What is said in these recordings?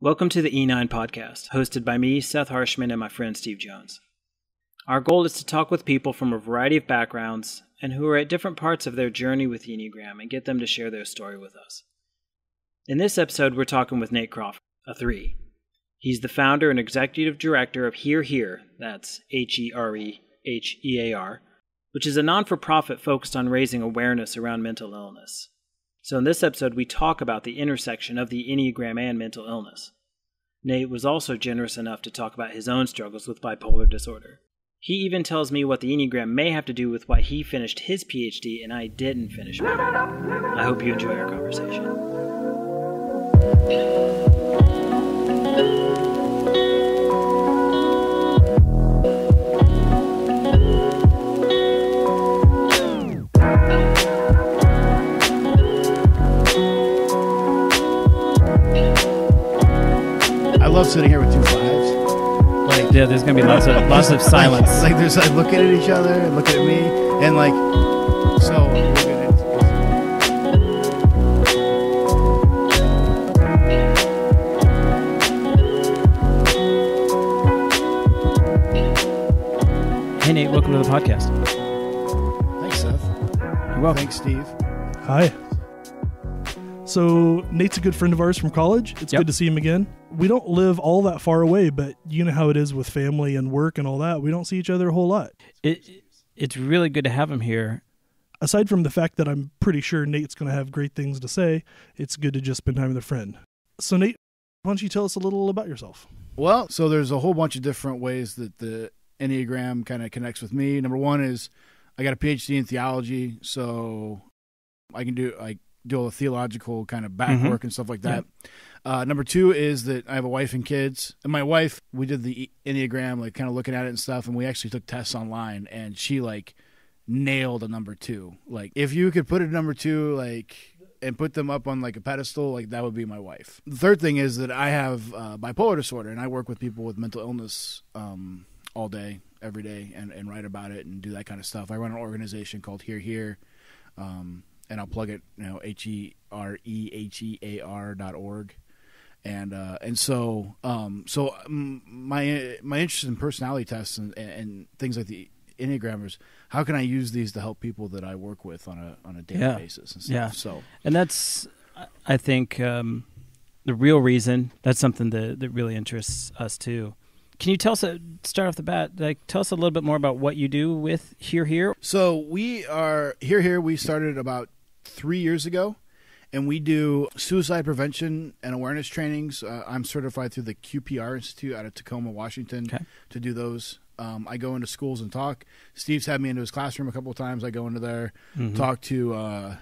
Welcome to the E9 podcast, hosted by me, Seth Harshman, and my friend Steve Jones. Our goal is to talk with people from a variety of backgrounds and who are at different parts of their journey with Enneagram and get them to share their story with us. In this episode, we're talking with Nate Crawford, a 3. He's the founder and executive director of Here Hear, that's H E R E H E A R, which is a non for profit focused on raising awareness around mental illness. So, in this episode, we talk about the intersection of the Enneagram and mental illness. Nate was also generous enough to talk about his own struggles with bipolar disorder. He even tells me what the Enneagram may have to do with why he finished his PhD and I didn't finish mine. I hope you enjoy our conversation. Love sitting here with two fives. Like, Yeah, there's gonna be lots of lots of silence. Like, there's like looking at each other and looking at me, and like, so. Hey Nate, welcome to the podcast. Thanks, Seth. You're welcome. Thanks, Steve. Hi. So Nate's a good friend of ours from college. It's Yep. good to see him again. We don't live all that far away, but you know how it is with family and work and all that. We don't see each other a whole lot. It, it's really good to have him here. Aside from the fact that I'm pretty sure Nate's going to have great things to say, it's good to just spend time with a friend. So Nate, why don't you tell us a little about yourself? Well, so there's a whole bunch of different ways that the Enneagram kind of connects with me. Number one is I got a PhD in theology, so I can do like do all the theological kind of back Mhm. work and stuff like that. Uh, number two is that I have a wife and kids, and my wife we did the Enneagram, like kind of looking at it and stuff, and we actually took tests online, and she like nailed a number two. Like if you could put a number two, like and put them up on like a pedestal, like that would be my wife. The third thing is that I have uh, bipolar disorder, and I work with people with mental illness um, all day, every day, and, and write about it and do that kind of stuff. I run an organization called Here Hear, um, and I'll plug it, you know, H E R E H E A R dot org. And uh, and so um, so um, my my interest in personality tests and, and, things like the enneagrammers, how can I use these to help people that I work with on a on a daily Yeah. basis and stuff? Yeah. So And that's, I think, um, the real reason. That's something that, that really interests us too. Can you tell us, uh, start off the bat, like tell us a little bit more about what you do with Here Hear? So we are here. Here we started about three years ago, and we do suicide prevention and awareness trainings. Uh, I'm certified through the QPR Institute out of Tacoma, Washington, Okay. to do those. Um, I go into schools and talk. Steve's had me into his classroom a couple of times. I go into there, Mhm. talk to uh,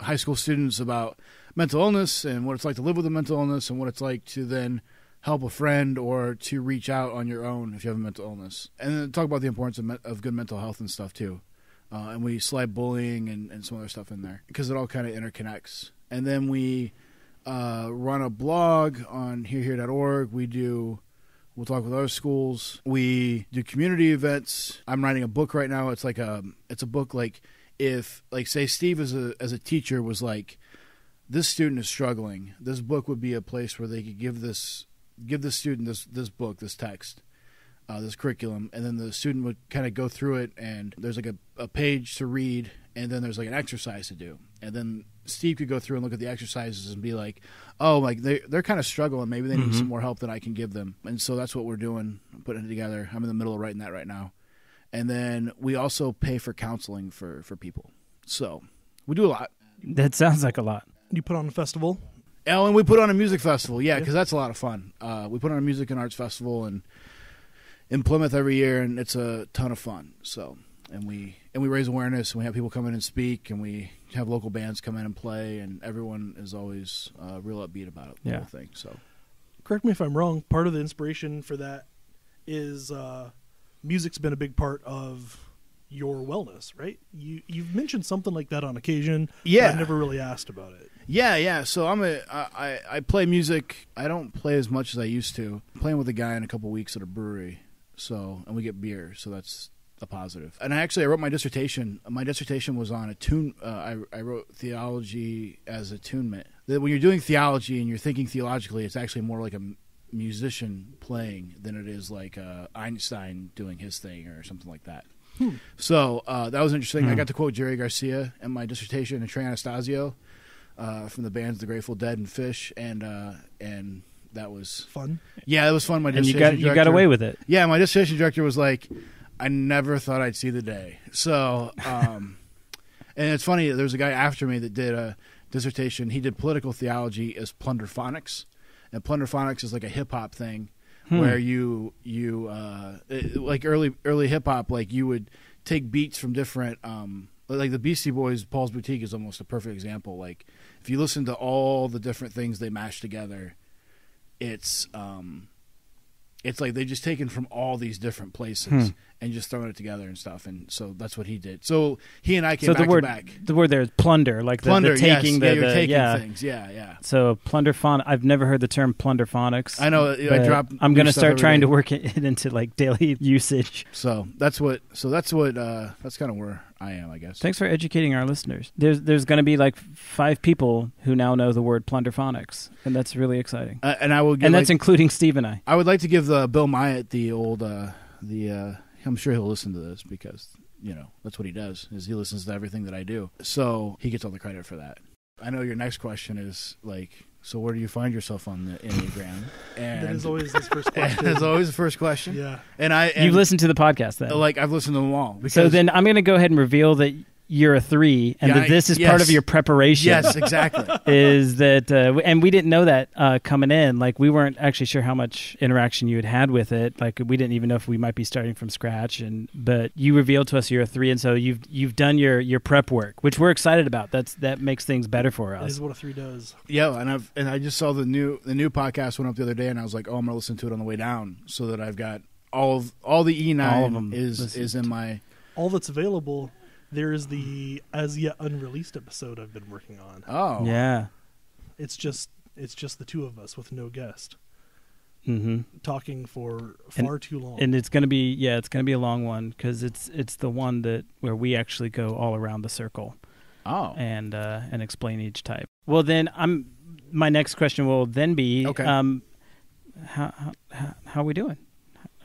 high school students about mental illness and what it's like to live with a mental illness, and what it's like to then help a friend or to reach out on your own if you have a mental illness, and then talk about the importance of, me- of good mental health and stuff too. Uh, and we slide bullying and, and some other stuff in there because it all kind of interconnects. And then we uh, run a blog on herehear.org. We do, we'll talk with other schools. We do community events. I'm writing a book right now. It's like a, it's a book like if, like, say Steve as a as a teacher was like, this student is struggling. This book would be a place where they could give this give the student this this book, this text, uh, this curriculum, and then the student would kind of go through it, and there's like a, a page to read, and then there's like an exercise to do, and then Steve could go through and look at the exercises and be like, oh, like they they're kind of struggling, maybe they need Mhm. some more help than I can give them, and so that's what we're doing, putting it together. I'm in the middle of writing that right now, and then we also pay for counseling for for people, so we do a lot. That sounds like a lot. You put on a festival. Oh, and we put on a music festival, yeah, Yeah. because that's a lot of fun. Uh, we put on a music and arts festival and in Plymouth every year, and it's a ton of fun. So, and we and we raise awareness, and we have people come in and speak, and we have local bands come in and play, and everyone is always uh, real upbeat about it. The Yeah. whole thing. So, Correct me if I'm wrong. Part of the inspiration for that is uh, music's been a big part of your wellness, right? You you've mentioned something like that on occasion. but Yeah. I've never really asked about it. yeah, yeah. So I'm a I, I I play music. I don't play as much as I used to. I'm playing with a guy in a couple weeks at a brewery. So and we get beer. So that's a positive. And I actually I wrote my dissertation. My dissertation was on attune. Uh, I I wrote theology as attunement. That when you're doing theology and you're thinking theologically, it's actually more like a musician playing than it is like uh, Einstein doing his thing or something like that. So uh, that was interesting. I Hmm. got to quote Jerry Garcia in my dissertation and Trey Anastasio uh, from the bands The Grateful Dead and Phish, and uh, and that was Fun. yeah, it was fun. My and you dissertation got you got away with it. yeah, my dissertation director was like, I never thought I'd see the day. So, um, and it's funny, there's a guy after me that did a dissertation. He did political theology as plunderphonics. And plunderphonics is like a hip hop thing Hmm. where you, you, uh, it- like early, early hip hop, like you would take beats from different, um, like the Beastie Boys, Paul's Boutique is almost a perfect example. Like, if you listen to all the different things they mash together, it's, um, it's like they just taken from all these different places Hmm. and just throwing it together and stuff. And so that's what he did. So he and I came So back the word the word there is plunder, like the, Plunder, the taking yes. the, yeah, the- taking yeah. things. Yeah, yeah. So plunderphon. I've never heard the term plunderphonics. I know. I drop. I'm going to start trying day. to work it into like daily usage. So that's what. So that's what. uh That's kind of where I am, I guess. Thanks for educating our listeners. There's there's going to be like five people who now know the word plunderphonics, and that's really exciting. Uh, and I will. Give, And like, that's including Steve and I. I would like to give the Bill Myatt the old. uh The. uh I'm sure he'll listen to this because you know that's what he does. Is he listens to everything that I do. So he gets all the credit for that. I know your next question is like, so where do you find yourself on the enneagram? And that is always his first question. that's always the first question. yeah. And I and You've listened to the podcast then. like I've listened to them all. So then I'm going to go ahead and reveal that you're a three, and Yeah, that this is part of your preparation. yes, exactly. is that uh, and we didn't know that uh, coming in like we weren't actually sure how much interaction you had had with it like we didn't even know if we might be starting from scratch and but you revealed to us you're a three and so you've you've done your your prep work which we're excited about that's that makes things better for That us is what a three does. yeah, and I've and I just saw the new the new podcast went up the other day, and I was like, oh, I'm gonna listen to it on the way down, so that I've got all of all the E9 All of 'em is listened is in my. All that's available. There is the as yet unreleased episode I've been working on. Oh yeah It's just it's just the two of us with no guest mm-hmm. talking for And- far too long. and it's gonna be yeah it's gonna be a long one because it's it's the one that where we actually go all around the circle oh and uh, and explain each type. Well, then I'm my next question will then be Okay. um, how, how how how are we doing?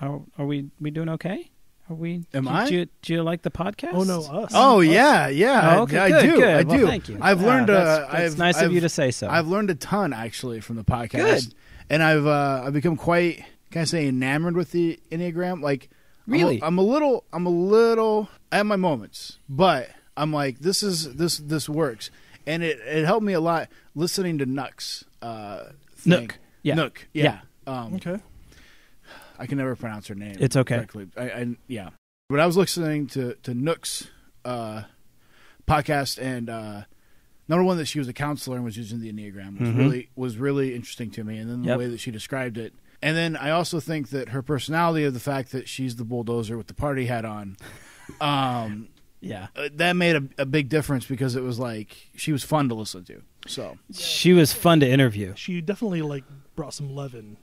Are are we we doing okay? Are we? Am do, I? Do you, do you like the podcast? oh no, us. Oh Us. yeah, yeah. Oh, okay, I, I good, do. good. I Well, do. thank you. I've Yeah, learned. That's, uh, that's I've, nice I've, of you to say so. I've learned a ton actually from the podcast, Good. and I've uh, I've become quite can I say enamored with the enneagram. Like I'm a- Really? I'm a, little. I'm a little. I have my moments, but I'm like this is this this works, and it it helped me a lot listening to Nux. Uh, thing. Nook. Yeah. Nook. Yeah. Um, Okay. I can never pronounce her name. It's okay. Correctly. I, I yeah. But I was listening to to Nook's uh, podcast, and uh, number one that she was a counselor and was using the enneagram was Mhm. really was really interesting to me, and then the Yep. way that she described it. And then I also think that her personality of the fact that she's the bulldozer with the party hat on, um, yeah, uh, that made a, a big difference because it was like she was fun to listen to. So she was fun to interview. She definitely like brought some leaven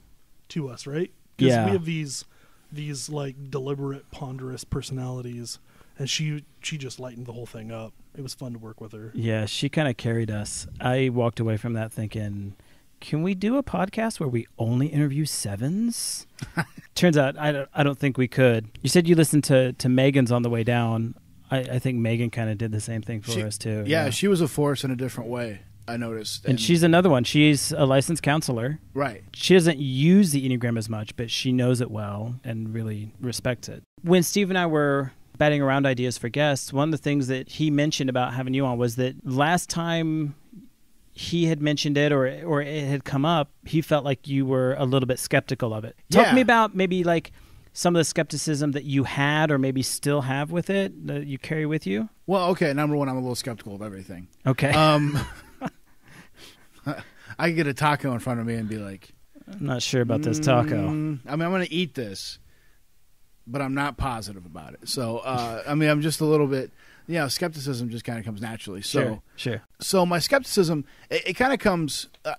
to us, right? Because Yeah. we have these these like deliberate, ponderous personalities, and she she just lightened the whole thing up. It was fun to work with her. Yeah, she kind of carried us. I walked away from that thinking, can we do a podcast where we only interview sevens? Turns out I don't, I don't think we could. You said you listened to, to Megan's on the way down. I, I think Megan kind of did the same thing for She- us too. yeah, she was a force in a different way. I noticed, and she's another one. She's a licensed counselor. right. She doesn't use the Enneagram as much, but she knows it well and really respects it. When Steve and I were batting around ideas for guests, one of the things that he mentioned about having you on was that last time he had mentioned it or or it had come up, he felt like you were a little bit skeptical of it. Talk to me about maybe like some of the skepticism that you had or maybe still have with it that you carry with you. Well, okay. Number one, I'm a little skeptical of everything. Okay. Um, I could get a taco in front of me and be like, I'm not sure about this taco. "Mm, I mean, I'm going to eat this, but I'm not positive about it. So, uh, I mean, I'm just a little bit, you know, skepticism just kind of comes naturally. So, Sure. Sure. so my skepticism, it, it kind of comes. Uh,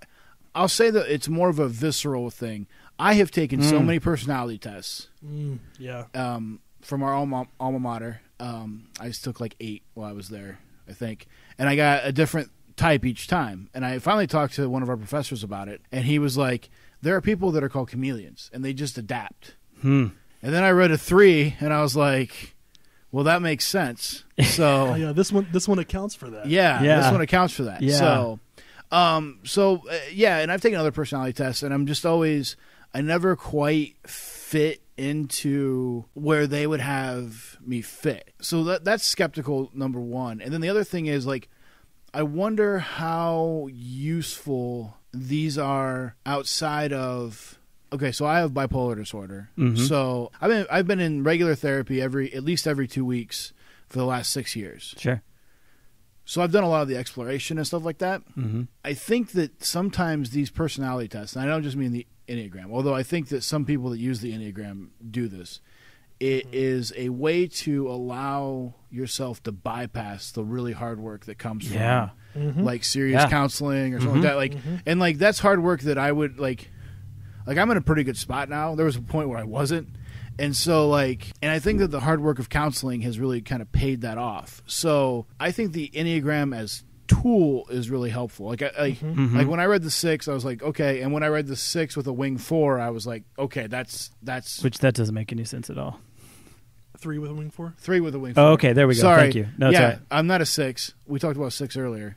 I'll say that it's more of a visceral thing. I have taken so Mm. many personality tests Mm, yeah. um, from our alma, alma mater. Um, I just took like eight while I was there, I think, and I got a different type each time. And I finally talked to one of our professors about it, and he was like, "There are people that are called chameleons, and they just adapt." Hmm. And then I read a three, and I was like, "Well, that makes sense." So Oh, yeah, this one this one accounts for that. yeah, Yeah. this one accounts for that. Yeah. So, um, so uh, yeah, and I've taken other personality tests, and I'm just always, I never quite fit into where they would have me fit. So that that's skeptical number one, and then the other thing is like, I wonder how useful these are outside of. Okay, so I have bipolar disorder. Mhm. So I've been I've been in regular therapy every at least every two weeks for the last six years. Sure. So I've done a lot of the exploration and stuff like that. Mm-hmm. I think that sometimes these personality tests, and I don't just mean the Enneagram, although I think that some people that use the Enneagram do this, it is a way to allow yourself to bypass the really hard work that comes from Yeah. Mhm. like serious Yeah. counseling or something Mhm. like that. Like, and like that's hard work that I would like. Like I'm in a pretty good spot now. There was a point where I wasn't, and so like, and I think that the hard work of counseling has really kind of paid that off. So I think the Enneagram as tool is really helpful. Like, I, like, Mhm. like when I read the six, I was like, okay, and when I read the six with a wing four, I was like, okay, that's that's Which that doesn't make any sense at all. Three with a wing four. three with a wing. four. Oh, okay. There we go. Sorry. Thank you. No, yeah, all right. I'm not a six. We talked about six earlier.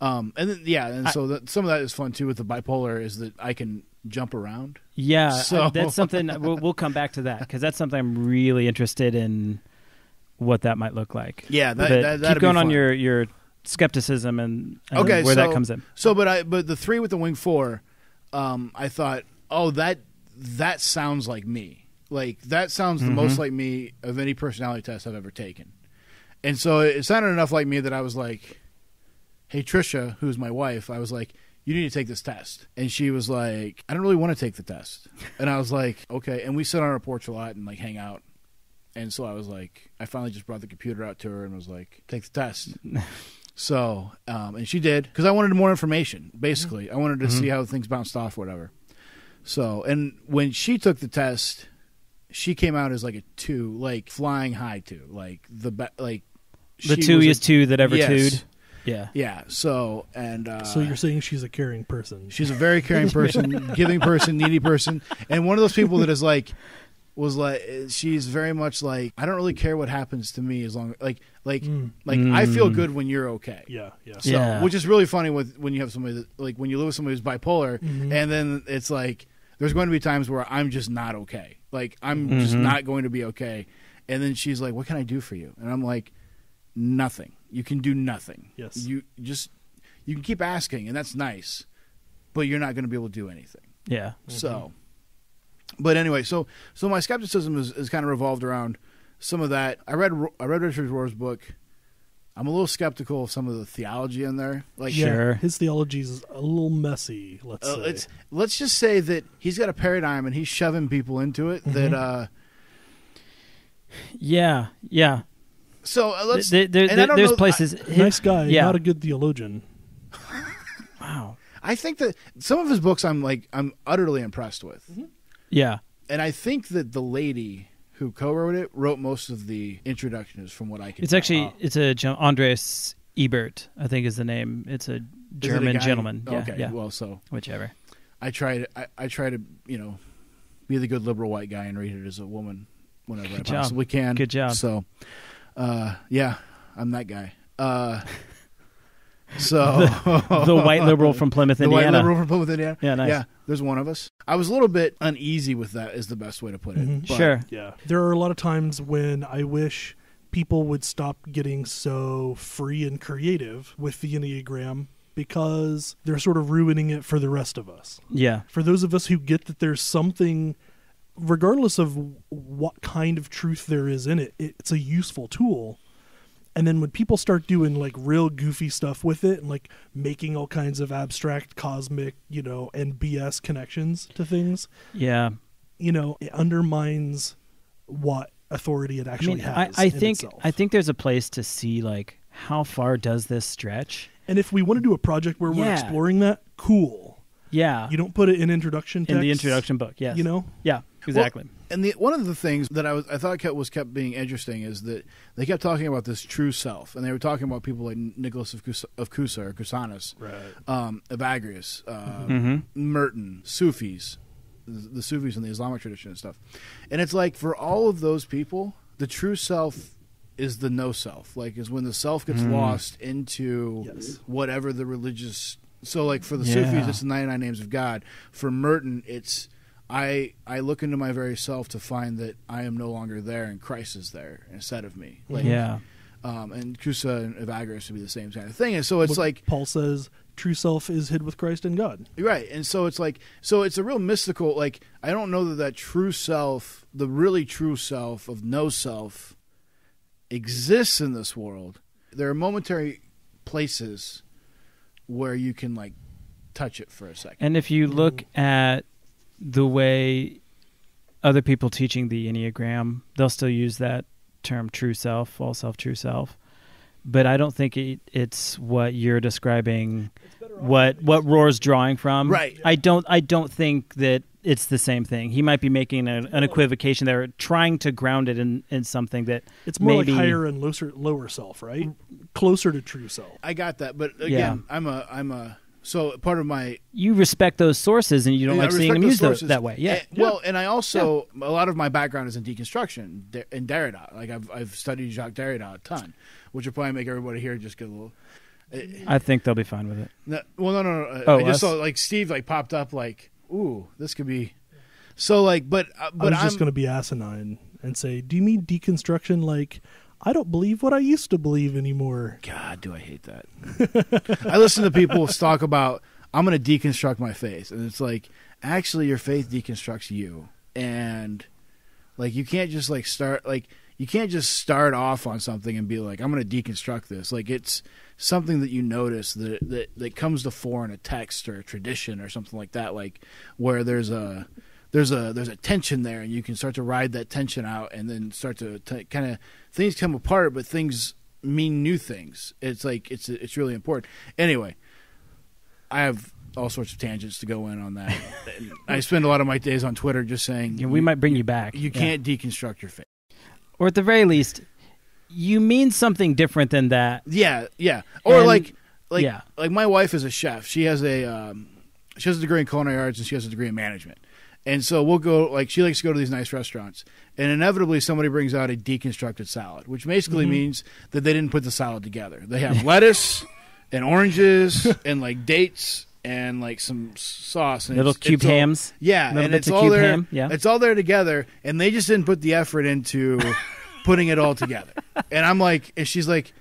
Um, and then, yeah, and I- so that, some of that is fun too with the bipolar is that I can jump around. Yeah, So- I- that's something we'll, we'll come back to that because that's something I'm really interested in what that might look like. Yeah, that, But that keep that'd be going on your your skepticism and, and Okay, where that comes in. So, but I but the three with the wing four, um, I thought, oh, that that sounds like me. Like that sounds the Mhm. most like me of any personality test I've ever taken. And so it sounded enough like me that I was like, "Hey, Trisha, who's my wife," I was like, "You need to take this test." And she was like, "I don't really want to take the test." And I was like, "Okay." And we sit on our porch a lot and like hang out. And so I was like, I finally just brought the computer out to her and was like, "Take the test." So, um, and she did because I wanted more information. Basically, I wanted to Mhm. see how things bounced off, or whatever. So, and when she took the test, she came out as like a two, like flying high two, like the be- like The she two was a- is two that ever Yes. tooed. Yeah. Yeah. So, and uh, so you're saying she's a caring person. she's a very caring person, giving person, needy person, and one of those people that is like was like she's very much like I don't really care what happens to me as long like like Mm. like I feel Mm. good when you're okay. Yeah, yeah. So, Yeah. which is really funny with when you have somebody that, like when you live with somebody who's bipolar, Mhm. and then it's like there's going to be times where I'm just not okay. Like I'm just Mhm. not going to be okay, and then she's like, "What can I do for you?" And I'm like, "Nothing. You can do nothing. Yes. You just you can keep asking, and that's nice, but you're not going to be able to do anything." Yeah. So, but anyway, so so my skepticism is, is kind of revolved around some of that. I read I read Richard Rohr's book. I'm a little skeptical of some of the theology in there. Like, yeah, Sure. his theology is a little messy. Let's uh, say. it's let's just say that he's got a paradigm and he's shoving people into it. That Mhm. uh, Yeah. Yeah. so uh, let's. Th- there- there- there's know- places. nice guy, Yeah. not a good theologian. wow. I think that some of his books I'm like I'm utterly impressed with, Yeah. and I think that the lady who co-wrote it wrote most of the introductions from what I can. It's actually it's a Andreas Ebert, I think is the name. It's a Is it a German gentleman. Yeah. Okay, Yeah. well, so Whichever. I try to I, I try to you know be the good liberal white guy and read it as a woman whenever I job. possibly can. Good job. So, uh, yeah, I'm that guy. Uh, so the white liberal from Plymouth, the Indiana. white liberal from Plymouth, Indiana. Yeah, nice. Yeah, there's one of us. I was a little bit uneasy with that. Is the best way to put it. Mhm. But- Sure. Yeah. There are a lot of times when I wish people would stop getting so free and creative with the Enneagram because they're sort of ruining it for the rest of us. Yeah. For those of us who get that there's something, regardless of what kind of truth there is in it, it's a useful tool. And then when people start doing like real goofy stuff with it and like making all kinds of abstract, cosmic, you know, and BS connections to things, Yeah. you know, it undermines what authority it I actually mean, has. I in think itself. I think there's a place to see like how far does this stretch? and if we want to do a project where we're exploring that, cool. Yeah. You don't put it in introduction text. in the introduction book. Yes. You know? Yeah. Exactly. And the one of the things that I was I thought kept was kept being interesting is that they kept talking about this true self, and they were talking about people like Nicholas of Cusa, of Cusa or Cusanus, Right. um, Evagrius, uh, hmm Merton, Sufis, the, the Sufis in the Islamic tradition and stuff. And it's like for all of those people, the true self is the no self. Like is when the self gets Mm. lost into Yes. whatever the religious. So like for the Yeah. Sufis, it's the ninety nine names of God. For Merton, it's I I look into my very self to find that I am no longer there and Christ is there instead of me. Like, yeah. Um, and Cusa and Evagrius would be the same kind of thing. And so it's What like Paul says, true self is hid with Christ in God. Right, and so it's like so it's a real mystical. Like I don't know that that true self, the really true self of no self, exists in this world. There are momentary places where you can like touch it for a second. And if you look at the way other people teaching the Enneagram, they'll still use that term true self, false self, true self. But I don't think it, it's what you're describing what what Rohr's drawing from. Right. I don't I don't think that it's the same thing. He might be making a, an equivocation there, trying to ground it in, in something that It's more maybe like higher and lower, lower self, right? Mm. Closer to true self. I got that, but again, I'm a I'm a so part of my you respect those sources and you don't Yeah, like seeing respect them those used that way. Yeah. And- well, and I also a lot of my background is in deconstruction Der- in Derrida. Like I've I've studied Jacques Derrida a ton, which will probably make everybody here just get a little. Eh, I think they'll be fine with it. No, well, no, no, no. Oh, I just us? saw like Steve like popped up like, ooh, this could be. So like, but uh, I but I'm just going to be asinine and say, do you mean deconstruction like, I don't believe what I used to believe anymore? God, do I hate that? I listen to people talk about I'm going to deconstruct my faith, and it's like actually your faith deconstructs you, and like you can't just like start like you can't just start off on something and be like I'm going to deconstruct this. Like it's something that you notice that that that comes to fore in a text or a tradition or something like that, like where there's a there's a there's a tension there, and you can start to ride that tension out, and then start to, to kind of things come apart, but things mean new things. It's like it's it's really important. Anyway, I have all sorts of tangents to go in on that. I spend a lot of my days on Twitter just saying Yeah, we might bring you back. you Yeah. can't deconstruct your faith. or at the very least, you mean something different than that. Yeah, yeah. Or And- like like yeah. like my wife is a chef. She has a um, she has a degree in culinary arts and she has a degree in management. And so we'll go like she likes to go to these nice restaurants, and inevitably somebody brings out a deconstructed salad, which basically Mm-hmm. means that they didn't put the salad together. They have lettuce and oranges and like dates and like some sauce and Little it's- cubed it's all- hams. Yeah, Little and bits it's of all cubed there. ham, yeah. it's all there together, and they just didn't put the effort into putting it all together. And I'm like, and she's like,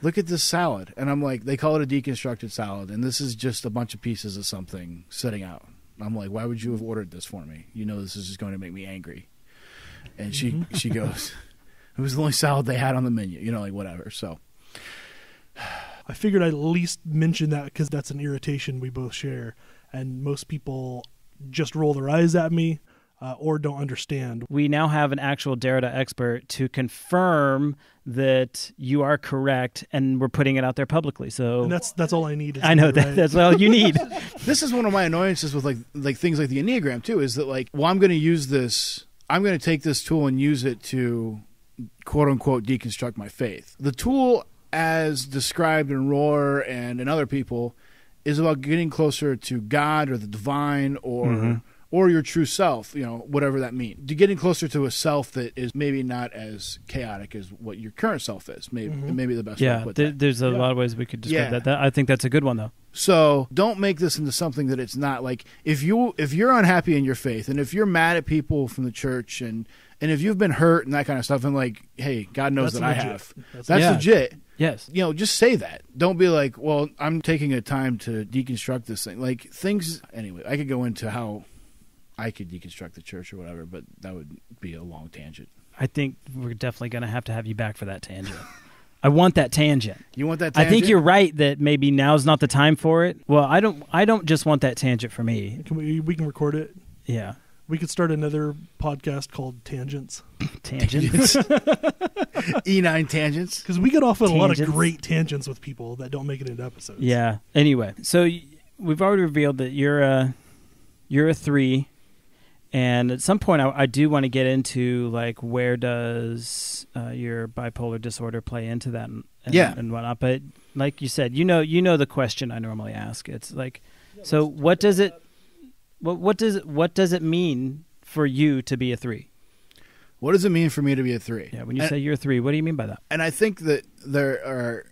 look at this salad, and I'm like, they call it a deconstructed salad, and this is just a bunch of pieces of something sitting out. I'm like, why would you have ordered this for me? You know, this is just going to make me angry. And she Mm-hmm. she goes, it was the only salad they had on the menu. You know, like whatever. So I figured I'd at least mention that because that's an irritation we both share, and most people just roll their eyes at me uh, or don't understand. We now have an actual Derrida expert to confirm that you are correct, and we're putting it out there publicly. So And that's that's all I need. I know that right. that's all you need. this is one of my annoyances with like like things like the enneagram too is that like well i'm going to use this i'm going to take this tool and use it to quote unquote deconstruct my faith the tool as described in Rohr and in other people is about getting closer to god or the divine or Mhm. Or your true self you know whatever that means to getting closer to a self that is maybe not as chaotic as what your current self is maybe Mhm. maybe the best way yeah, there, there's a Yeah. lot of ways we could describe Yeah. that. that. I think that's a good one though. So don't make this into something that it's not. Like if you if you're unhappy in your faith, and if you're mad at people from the church, and and if you've been hurt and that kind of stuff, and like, hey, God knows That's that I have. That's That's Yeah. legit. Yes. You know, just say that. Don't be like, well, I'm taking a time to deconstruct this thing. Like things. Anyway, I could go into how I could deconstruct the church or whatever, but that would be a long tangent. I think we're definitely going to have to have you back for that tangent. I want that tangent. You want that? I think you're right that maybe now's not the time for it. Well, I don't. I don't just want that tangent for me. Can we we can record it? Yeah, We could start another podcast called Tangents tangents. E9 tangents. because we get off on a lot of great tangents with people that don't make it into episodes. yeah. Anyway, so y- we've already revealed that you're a you're a three, and at some point I, I do want to get into like where does uh, your bipolar disorder play into that and, and, Yeah. and whatnot. But like you said, you know you know the question I normally ask. It's like, so what does it what what does it what does it mean for you to be a three? What does it mean for me to be a three? Yeah, when you And- say you're a three, what do you mean by that? and I think that there are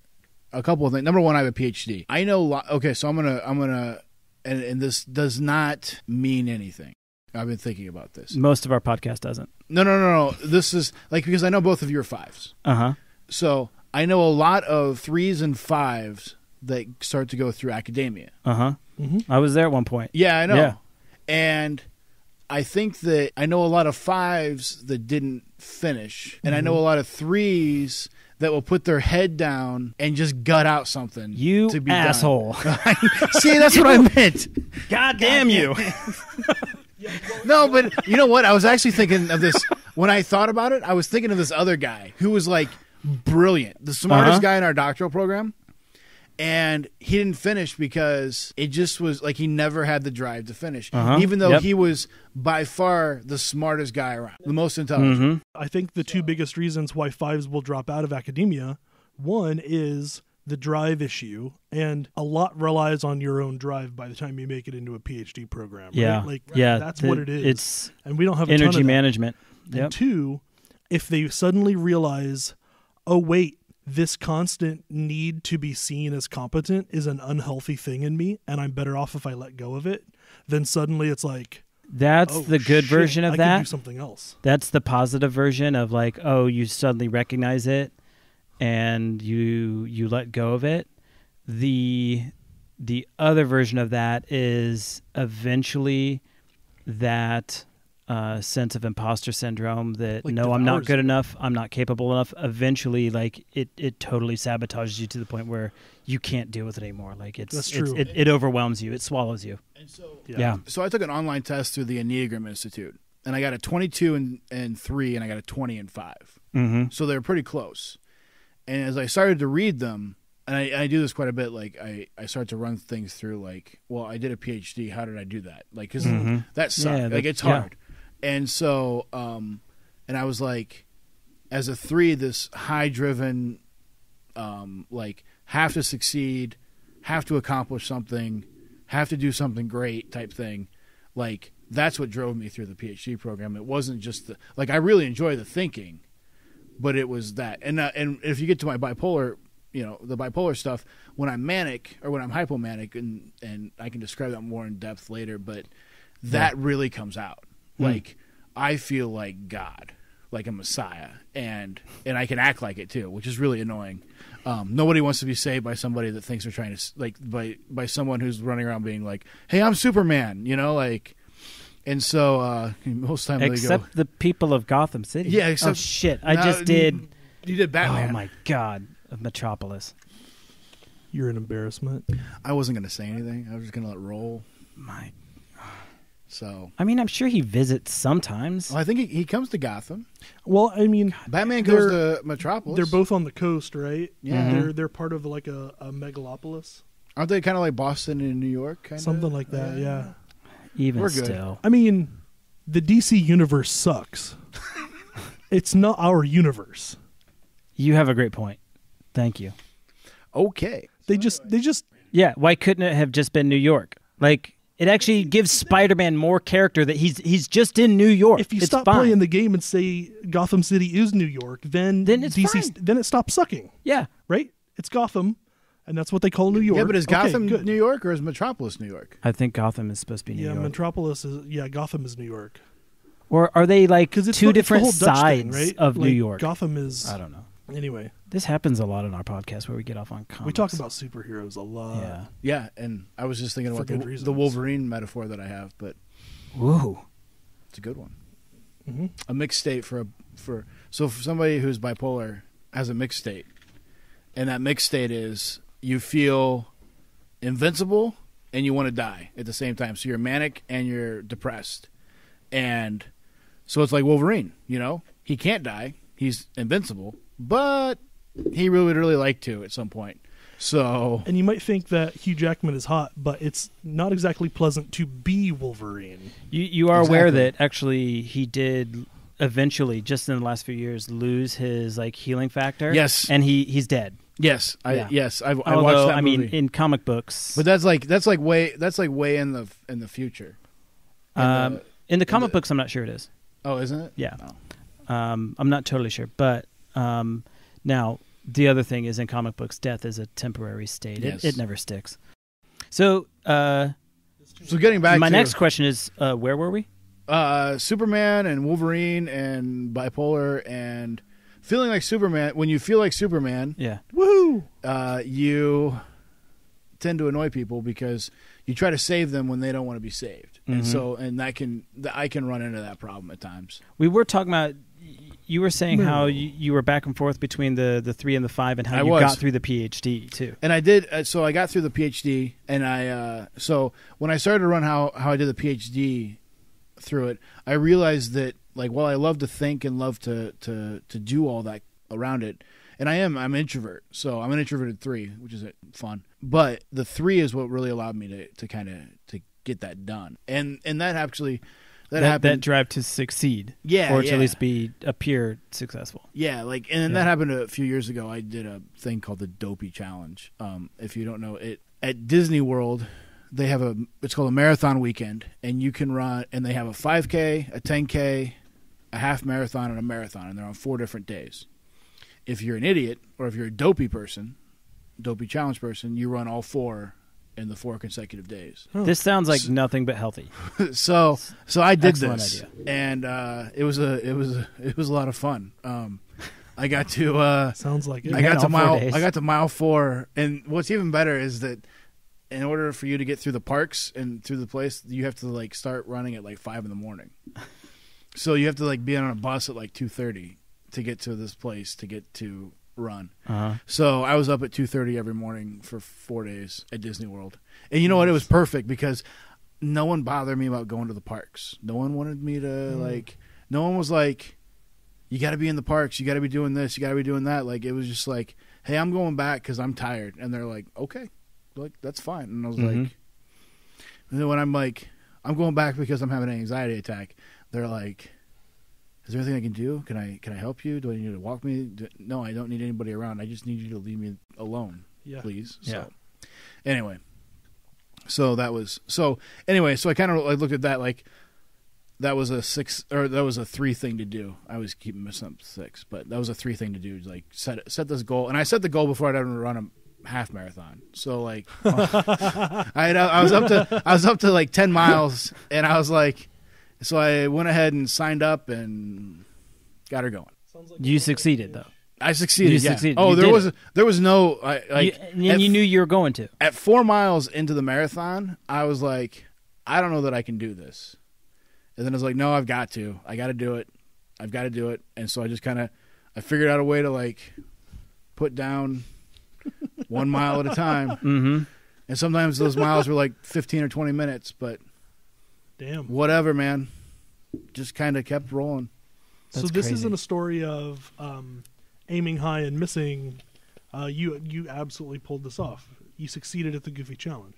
a couple of things. Number one, I have a PhD. I know. Lo- okay, so I'm gonna I'm gonna, and, and this does not mean anything. I've been thinking about this. Most of our podcast doesn't. No, no, no, no. This is like because I know both of you are fives. Uh huh. So I know a lot of threes and fives that start to go through academia. Uh huh. Mm-hmm. I was there at one point. Yeah, I know. Yeah. And I think that I know a lot of fives that didn't finish, and I know a lot of threes that will put their head down and just gut out something. You to be asshole. See, that's what I meant. God damn you. No, but you know what? I was actually thinking of this when I thought about it. I was thinking of this other guy who was like brilliant, the smartest Uh-huh. guy in our doctoral program. And he didn't finish because it just was like he never had the drive to finish, Uh-huh. even though Yep. he was by far the smartest guy around, the most intelligent. hmm I think the two biggest reasons why fives will drop out of academia one is the drive issue, and a lot relies on your own drive by the time you make it into a PhD program. right? Yeah. like yeah. that's the- what it is. It's and we don't have a ton energy management. And two, if they suddenly realize, oh wait, this constant need to be seen as competent is an unhealthy thing in me, and I'm better off if I let go of it. Then suddenly it's like, That's oh, the good shit, version of I that. something else. That's the positive version of like, oh, you suddenly recognize it and you you let go of it. The the other version of that is eventually that uh, sense of imposter syndrome that Like no, I'm not good enough, I'm not capable enough. Eventually, like it, it totally sabotages you to the point where you can't deal with it anymore. Like it's, That's it's- it, it overwhelms you, it swallows you. Yeah. So I took an online test through the Enneagram Institute, and I got a 22 and, and 3, and I got a 20 and 5. Mm-hmm. So they're pretty close. And as I started to read them, and I, I do this quite a bit, like I, I start to run things through, like, well, I did a PhD. How did I do that? Like, because Mhm. that sucked. Yeah, like, it's yeah. hard. And so, um, and I was like, as a three, this high driven, um, like, have to succeed, have to accomplish something, have to do something great type thing. Like, that's what drove me through the PhD program. It wasn't just the, like, I really enjoy the thinking but it was that. And uh, and if you get to my bipolar, you know, the bipolar stuff, when I'm manic or when I'm hypomanic, and and I can describe that more in depth later, but that really comes out. Like I feel like God, like a Messiah, and and I can act like it too, which is really annoying. Um, nobody wants to be saved by somebody that thinks they're trying to like by by someone who's running around being like, "Hey, I'm Superman," you know, like. And so uh, most time they go, Except the people of Gotham City. Yeah, oh except- shit! I No, just did. "You did Batman." Oh my god, of Metropolis. You're an embarrassment. I wasn't going to say anything. I was just going to let it roll. My, So I mean, I'm sure he visits sometimes. well, I think he, he comes to Gotham. Well, I mean, Batman goes to Metropolis. they're both on the coast, right? Yeah. Mhm. They're they're part of like a, a megalopolis, aren't they kind of like Boston and New York? Kind something like that. Yeah. Even We're good. still, I mean, the DC universe sucks. it's not our universe. you have a great point. Thank you. Okay. They just they just Yeah, why couldn't it have just been New York? Like, it actually gives Spider-Man more character that he's he's just in New York. if you It's stop fine. playing the game and say Gotham City is New York, then Then it's DC fine. then it stops sucking, yeah, right? It's Gotham, and that's what they call New York. Yeah, but is Gotham good. New York or is Metropolis New York? I think Gotham is supposed to be New York. Yeah, York. Metropolis is yeah, Gotham is New York or are they like it's two the, it's the different sides thing, right? of New York? Gotham is I don't know. anyway. This happens a lot in our podcast where we get off on comics. we talk about superheroes a lot. yeah. Yeah, and I was just thinking For about the, the Wolverine metaphor that I have, but Ooh. it's a good one. hmm A mixed state for a for so for somebody who's bipolar has a mixed state, and that mixed state is you feel invincible and you want to die at the same time. So you're manic and you're depressed, and so it's like Wolverine. You know, he can't die. He's invincible, but he really would really like to at some point. So And you might think that Hugh Jackman is hot, but it's not exactly pleasant to be Wolverine. You you are aware that actually he did eventually, just in the last few years, lose his like healing factor. Yes. and he he's dead. Yes, I Yeah. yes I, I Although watched that I mean, movie. in comic books, but that's like that's like way that's like way in the in the future. in um, the- in the comic books, I'm not sure it is. Oh, isn't it? Yeah. Oh. Um, I'm not totally sure, but um, now the other thing is in comic books, death is a temporary state. Yes. It, it never sticks. So uh, So getting back my to next question is, uh, where were we? uh, Superman and Wolverine and bipolar and feeling like Superman. When you feel like Superman, Yeah. Woohoo! uh, you tend to annoy people because you try to save them when they don't want to be saved, and Mhm. so and that can I can run into that problem at times. We were talking about. You were saying how you, you were back and forth between the, the three and the five, and how I you was. got through the PhD too. And I did. Uh, so I got through the PhD, and I. Uh, so when I started to run how how I did the PhD through it, I realized that like while I love to think and love to to to do all that around it, and I am I'm an introvert, so I'm an introverted three, which is uh, fun. But the three is what really allowed me to to kind of to get that done, and and that actually that, That, that, drive to succeed, yeah, or to yeah. at least be appear successful. Yeah, like and then Yeah. that happened a few years ago. I did a thing called the Dopey Challenge. Um, if you don't know it, at Disney World, they have a it's called a marathon weekend, and you can run and they have a 5K, a 10K, a half marathon, and a marathon, and they're on four different days. If you're an idiot or if you're a dopey person, dopey challenge person, you run all four in the four consecutive days. Huh. This sounds like S- nothing but healthy. so so I did Excellent this, idea. and uh, it was a it was a, it was a lot of fun. Um, I got to. Uh, Sounds like it. I got to mile. I got to mile four, and what's even better is that in order for you to get through the parks and through the place, you have to like start running at like five in the morning. So you have to like be on a bus at like two thirty to get to this place to get to run. Uh-huh. So I was up at two thirty every morning for four days at Disney World, and you know what? It was perfect because no one bothered me about going to the parks. No one wanted me to like. No one was like, "You got to be in the parks. You got to be doing this. You got to be doing that." Like it was just like, "Hey, I'm going back because I'm tired," and they're like, "Okay, like that's fine." And I was Mhm. like, and then when I'm like, "I'm going back because I'm having an anxiety attack," they're like. Is there anything I can do? Can I can I help you? Do I need to walk me? Do, no, I don't need anybody around. I just need you to leave me alone Yeah. please. Yeah. So anyway, so that was so anyway. So I kind of I looked at that like that was a six or that was a three thing to do. I was keeping messing up six, but that was a three thing to do. Like set set this goal, and I set the goal before I'd ever run a half marathon. So like I had, I was up to I was up to like ten miles, and I was like, so I went ahead and signed up and got her going. You succeeded though. I succeeded. You yeah. succeeded. Oh, You there did was there was no I, like you, and at you knew you were going to. at four miles into the marathon, I was like, I don't know that I can do this. And then I was like, no, I've got to. I got to do it. I've got to do it. And so I just kind of, I figured out a way to like put down one mile at a time. Mm-hmm. And sometimes those miles were like 15 or 20 minutes, but Damn. whatever, man. Just kind of kept rolling. so this crazy. isn't a story of um, aiming high and missing. Uh, you you absolutely pulled this off. You succeeded at the Goofy Challenge,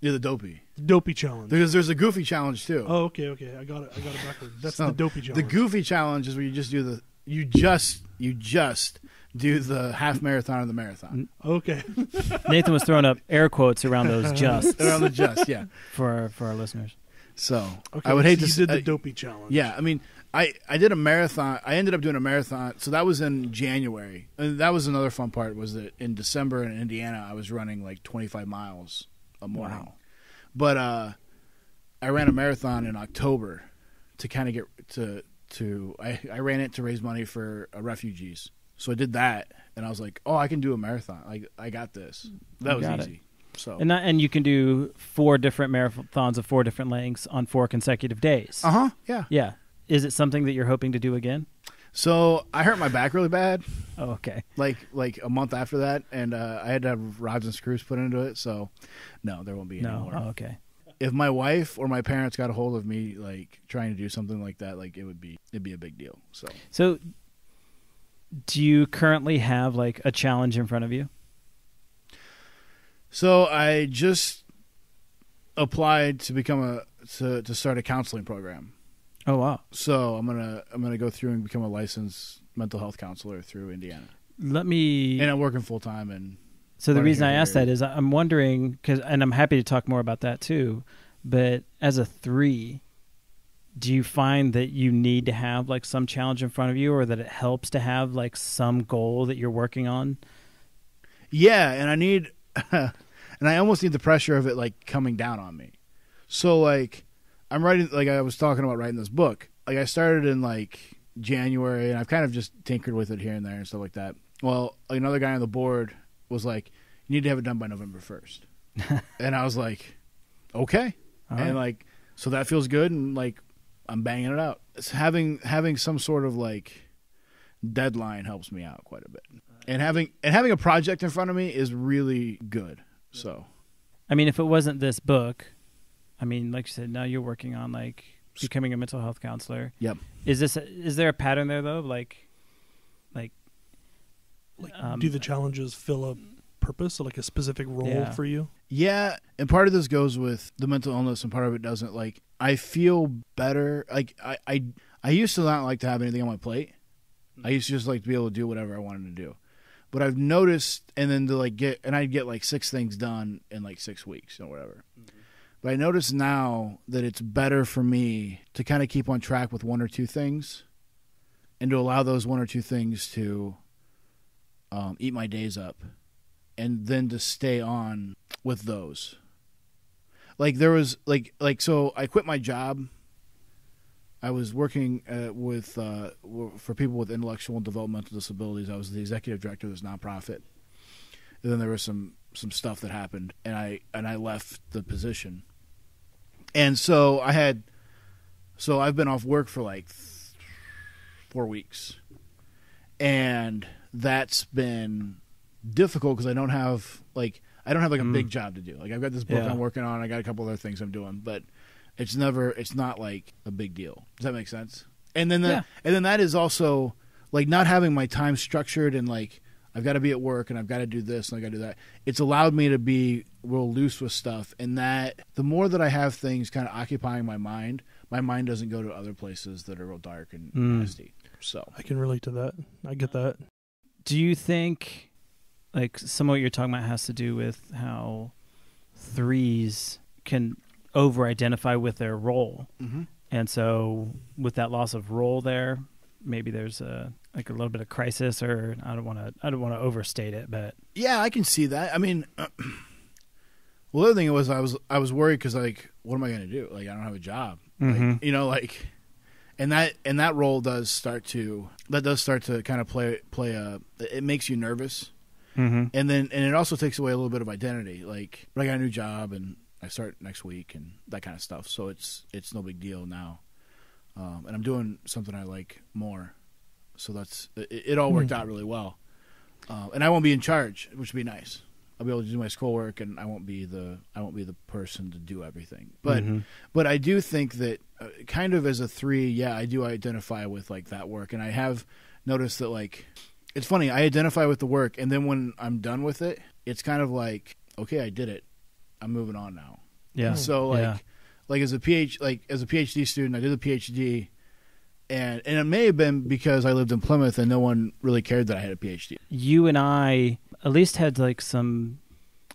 You're the dopey. the Dopey Challenge. Because there's a goofy challenge too. oh, okay, okay. I got it. I got it backwards. That's So, the Dopey challenge. The goofy challenge is where you just do the, you just, you just do the half marathon or the marathon. okay. Nathan was throwing up air quotes around those just Around the just, yeah. for our, for our listeners. So Okay. I would hate so to you did the Dopey Challenge. Yeah, I mean, I I did a marathon. I ended up doing a marathon. So that was in January. And that was another fun part was that in December in Indiana, I was running like 25 miles a morning. Wow. But uh, I ran a marathon in October to kind of get to to I I ran it to raise money for uh, refugees. So I did that, and I was like, oh, I can do a marathon. Like I got this. That You was got it. easy. So And that, and you can do four different marathons of four different lengths on four consecutive days. uh huh, yeah. Yeah. Is it something that you're hoping to do again? So I hurt my back really bad. Oh, okay. like like a month after that, and uh, I had to have rods and screws put into it. So, no, there won't be any No. more. Oh, okay. If my wife or my parents got a hold of me like trying to do something like that, like it would be it'd be a big deal. So, So, do you currently have like a challenge in front of you? So I just applied to become a to, to start a counseling program. Oh wow. So I'm gonna I'm gonna go through and become a licensed mental health counselor through Indiana, Let me. and I'm working full time. And so the reason I asked that is I'm wondering because, and I'm happy to talk more about that too. But as a three, do you find that you need to have like some challenge in front of you, or that it helps to have like some goal that you're working on? yeah, and I need, and I almost need the pressure of it like coming down on me. So like I'm writing like I was talking about writing this book. Like I started in like January, and I've kind of just tinkered with it here and there and stuff like that. Well, another guy on the board was like, "You need to have it done by November 1st. and I was like, "Okay." And like so that feels good and like i'm banging it out it's having having some sort of like deadline helps me out quite a bit and having and having a project in front of me is really good so I mean, if it wasn't this book, I mean, like you said, now you're working on like becoming a mental health counselor. Yep. Is this is there a pattern there though? Like, like, Like, um, do the challenges fill a purpose, like a specific role Yeah. for you? yeah and part of this goes with the mental illness and part of it doesn't like i feel better like i i, I used to not like to have anything on my plate. I used to just like to be able to do whatever i wanted to do. But i've noticed and then to like get and i'd get like six things done in like six weeks or whatever. But I notice now that it's better for me to kind of keep on track with one or two things and to allow those one or two things to um, eat my days up and then to stay on with those. Like there was like like so I quit my job. I was working uh, with uh, for people with intellectual and developmental disabilities. I was the executive director of this nonprofit. And then there was some some stuff that happened and I and I left the position. And so I had so I've been off work for like th- 4 weeks. And that's been difficult because I don't have like I don't have like a Mm. big job to do. Like I've got this book Yeah. I'm working on, I got a couple other things I'm doing, but it's never it's not like a big deal. Does that make sense? And then the, Yeah. and then that is also like not having my time structured and like I've got to be at work and I've got to do this and I got to do that. It's allowed me to be real loose with stuff and that the more that I have things kind of occupying my mind, my mind doesn't go to other places that are real dark and Mm. nasty. So I can relate to that. I get that. do you think like some of what you're talking about has to do with how threes can over identify with their role mm-hmm. and so with that loss of role there maybe there's a like a little bit of crisis or i don't want to i don't want to overstate it but Yeah, I can see that. I mean, well, the other thing was I was I was worried because like, what am I going to do? Like, I don't have a job. Mhm. Like, you know, like, and that and that role does start to that does start to kind of play play a. It makes you nervous, mm-hmm. and then and it also takes away a little bit of identity. Like, I got a new job and I start next week and that kind of stuff. So it's it's no big deal now, um, and I'm doing something I like more. So that's it, it all worked Hmm. out really well, um, and I won't be in charge, which would be nice. I'll be able to do my schoolwork, and I won't be the I won't be the person to do everything. But Mhm. but I do think that uh, kind of as a three, yeah, I do identify with like that work, and I have noticed that like it's funny. I identify with the work, and then when I'm done with it, it's kind of like okay, I did it. I'm moving on now. yeah So like Yeah. like as a PhD like as a PhD student, I did the PhD, and and it may have been because I lived in Plymouth and no one really cared that I had a PhD. you and I at least had like some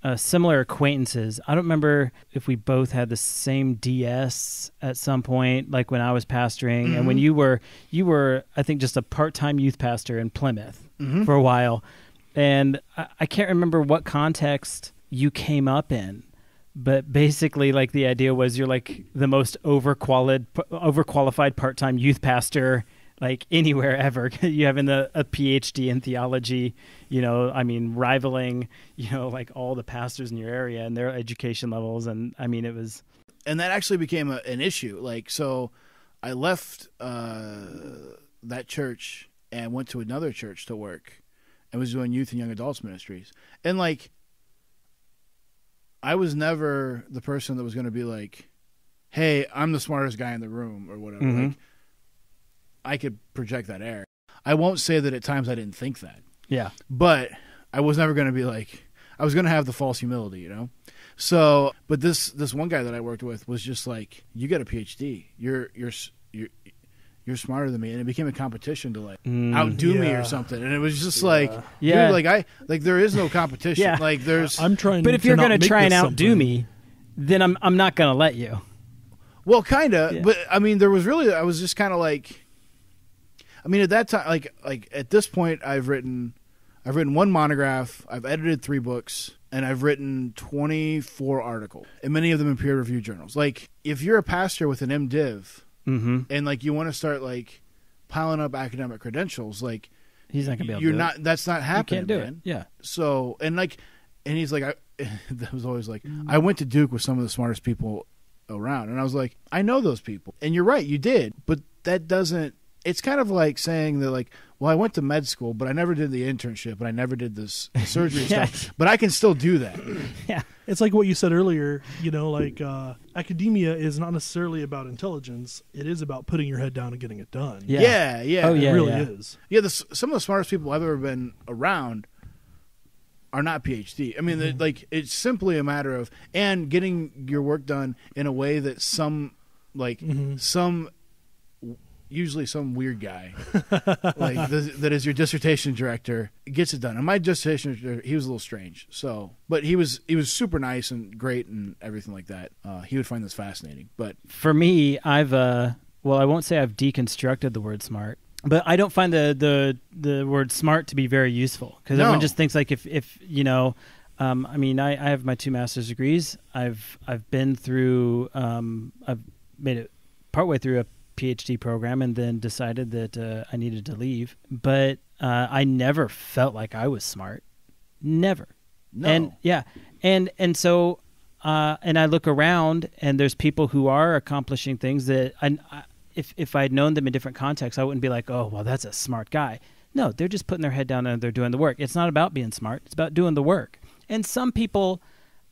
uh, similar acquaintances. I don't remember if we both had the same DS at some point, like when I was pastoring, and when Mhm. you were you were I think just a part time youth pastor in Plymouth Mm-hmm. for a while, and I, I can't remember what context you came up in. But basically, like the idea was, you're like the most overqualified, overqualified part-time youth pastor like anywhere ever. you having the a PhD in theology, you know, I mean, rivaling, you know, like all the pastors in your area and their education levels. And I mean, it was and that actually became a, an issue. Like, so I left uh, that church and went to another church to work and was doing youth and young adults ministries. And like, I was never the person that was going to be like, "Hey, I'm the smartest guy in the room" or whatever. Mhm. Like, I could project that air. I won't say that at times I didn't think that, yeah, but I was never going to be like. I was gonna have the false humility, you know. So, but this this one guy that I worked with was just like, "You got a PhD. You're you're you're you're smarter than me," and it became a competition to like mm, outdo me or something. And it was just like, Yeah. dude, like I like there is no competition. Yeah. Like there's I'm trying. But if to you're going to try and outdo something. me, then I'm I'm not going to let you. Well, kind of, Yeah. but I mean, there was really I was just kind of like, I mean, at that time, like like at this point, I've written, I've written one monograph, I've edited three books, and I've written twenty four articles, and many of them in peer reviewed journals. Like, if you're a pastor with an MDiv Mm-hmm. and like you want to start like piling up academic credentials, like He's not going to be able you're to do not, that's not it. You happening. can't do man. it. Yeah. So and like, and he's like, I that was always like, I went to Duke with some of the smartest people around, and I was like, I know those people, and you're right, you did, but that doesn't. It's kind of like saying that, like, well, I went to med school, but I never did the internship, and I never did this surgery Yeah. stuff, but I can still do that. Yeah. It's like what you said earlier. You know, like uh, academia is not necessarily about intelligence. It is about putting your head down and getting it done. Yeah. Yeah, yeah, Oh, it really yeah. is. yeah. The, some of the smartest people I've ever been around are not PhD. I mean, they- like it's simply a matter of and getting your work done in a way that some like Mhm. some usually some weird guy like th- that is your dissertation director gets it done. And my dissertation director, he was a little strange. So, but he was he was super nice and great and everything like that. Uh, he would find this fascinating. But For me, I've uh well, I won't say I've deconstructed the word smart, but I don't find the the the word smart to be very useful because No. everyone just thinks like if if you know. Um, I mean, I, I have my two master's degrees. I've I've been through. Um, I've made it partway through a PhD program, and then decided that uh, I needed to leave. But uh, I never felt like I was smart. Never. no, And yeah, and and so uh, and I look around and there's people who are accomplishing things that I, I if if I'd known them in different contexts, I wouldn't be like, oh well, that's a smart guy. No, they're just putting their head down and they're doing the work. It's not about being smart; it's about doing the work. And some people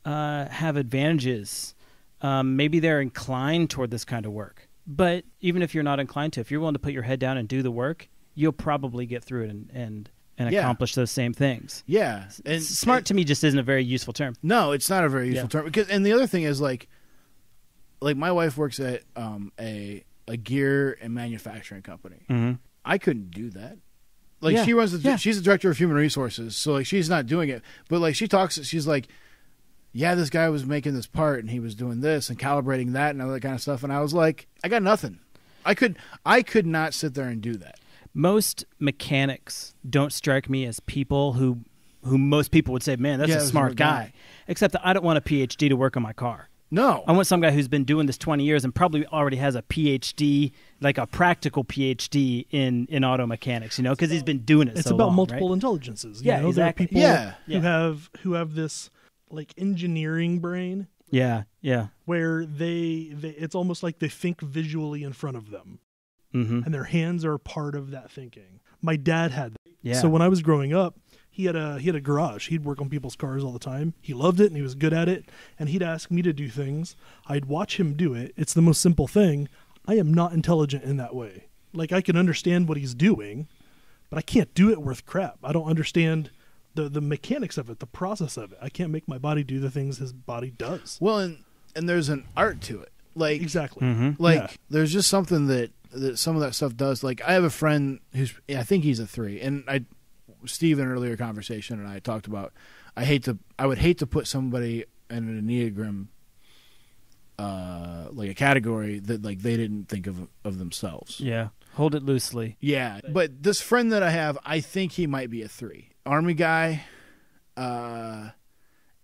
uh, have advantages. Um, maybe they're inclined toward this kind of work. But even if you're not inclined to, if you're willing to put your head down and do the work, you'll probably get through it and and, and Yeah. accomplish those same things. yeah, and smart to me just isn't a very useful term. No, it's not a very useful Yeah. term because and the other thing is like like my wife works at um a a gear and manufacturing company. Mm-hmm. I couldn't do that. Like Yeah, she runs the she's the director of human resources, so like she's not doing it. But like she talks she's like yeah, this guy was making this part and he was doing this and calibrating that and all that kind of stuff and I was like, I got nothing. I could I could not sit there and do that. Most mechanics don't strike me as people who who most people would say, "Man, that's Yeah, a smart smart guy." guy. Except that I don't want a PhD to work on my car. No. I want some guy who's been doing this 20 years and probably already has a PhD, like a practical PhD in in auto mechanics, you know, because he's been doing it It's so about long, multiple right? intelligences. You Yeah, know? exactly. There are people Yeah. who Yeah. have who have this like engineering brain Yeah, yeah. where they, they it's almost like they think visually in front of them Mm-hmm. and their hands are part of that thinking. My dad had that. Yeah. So when I was growing up, he had a he had a garage. He'd work on people's cars all the time. He loved it and he was good at it. And he'd ask me to do things. I'd watch him do it. It's the most simple thing. I am not intelligent in that way. Like I can understand what he's doing, but I can't do it worth crap. I don't understand the the mechanics of it, the process of it. I can't make my body do the things his body does. Well, and and there's an art to it. Like Exactly. Mm-hmm. like Yeah. there's just something that that some of that stuff does like i have a friend who's i think he's a three and i steve in an earlier conversation and i talked about i hate to i would hate to put somebody in an enneagram uh like a category that like they didn't think of of themselves Yeah. Hold it loosely. yeah but this friend that i have i think he might be a three army guy uh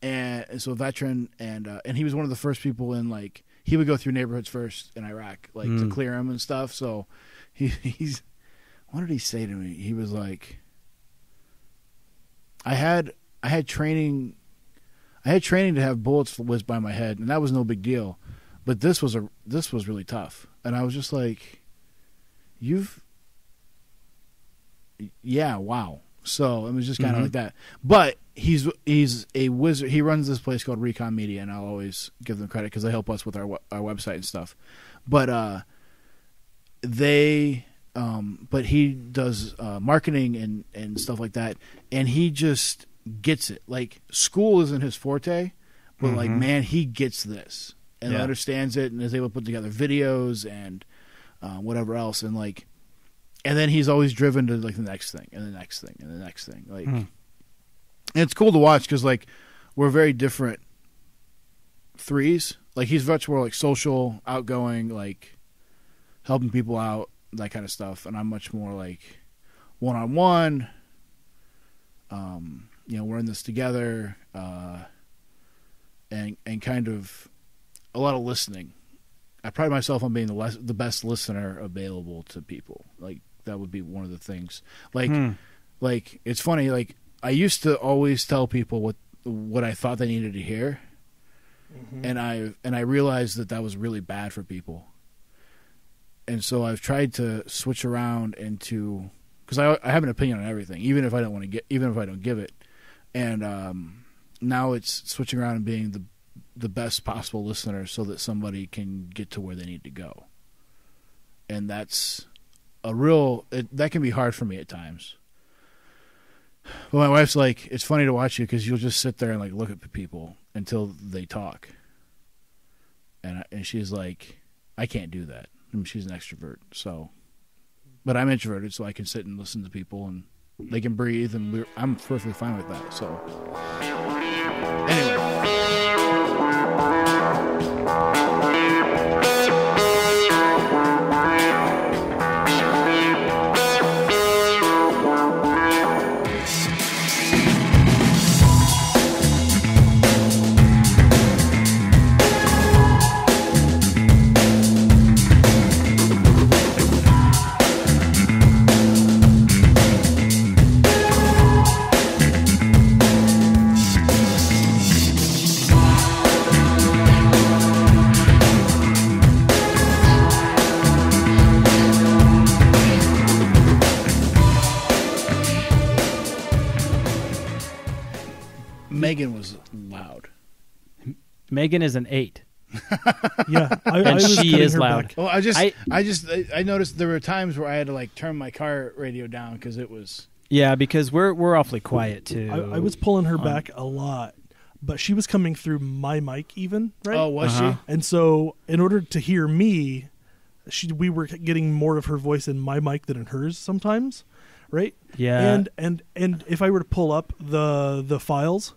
and, and so a veteran and uh and he was one of the first people in like he would go through neighborhoods first in iraq like to Mm. clear them and stuff so he he's what did he say to me? He was like i had i had training i had training to have bullets whizzed by my head and that was no big deal but this was a this was really tough. And i was just like you've yeah wow so it was just kind of Mhm. like that but he's he's a wizard he runs this place called recon media and i'll always give them credit because they help us with our our website and stuff but uh they um but he does uh marketing and and stuff like that and he just gets it. Like school isn't his forte, but like Mhm. man, he gets this and Yeah. understands it and is able to put together videos and uh, whatever else and like and then he's always driven to like the next thing and the next thing and the next thing like Hmm. it's cool to watch because like we're very different threes. Like he's much more like social outgoing like helping people out that kind of stuff and i'm much more like one-on-one. Um you know we're in this together uh and and kind of a lot of listening. I pride myself on being the less, the best listener available to people. Like that would be one of the things. Like Hmm. like it's funny like i used to always tell people what what i thought they needed to hear. And i and i realized that that was really bad for people. And so i've tried to switch around into because I, I have an opinion on everything even if i don't want to get even if i don't give it. And um now it's switching around and being the the best possible listener so that somebody can get to where they need to go. And that's a real it, that can be hard for me at times. But my wife's like it's funny to watch you because you'll just sit there and like look at people until they talk. And I, and she's like i can't do that. I mean, she's an extrovert so but i'm introverted so i can sit and listen to people and they can breathe and i'm perfectly fine with that so. Anyway megan was loud Megan is an eight. yeah, I, I And was she is loud. back. well i just I- i, just I, I noticed there were times where i had to like turn my car radio down because it was Yeah, because we're we're awfully quiet too. I, I was pulling her on- back a lot, but she was coming through my mic even right. oh was Uh-huh. she And so, in order to hear me, she we were getting more of her voice in my mic than in hers sometimes, right? Yeah. And and and if I were to pull up the the files,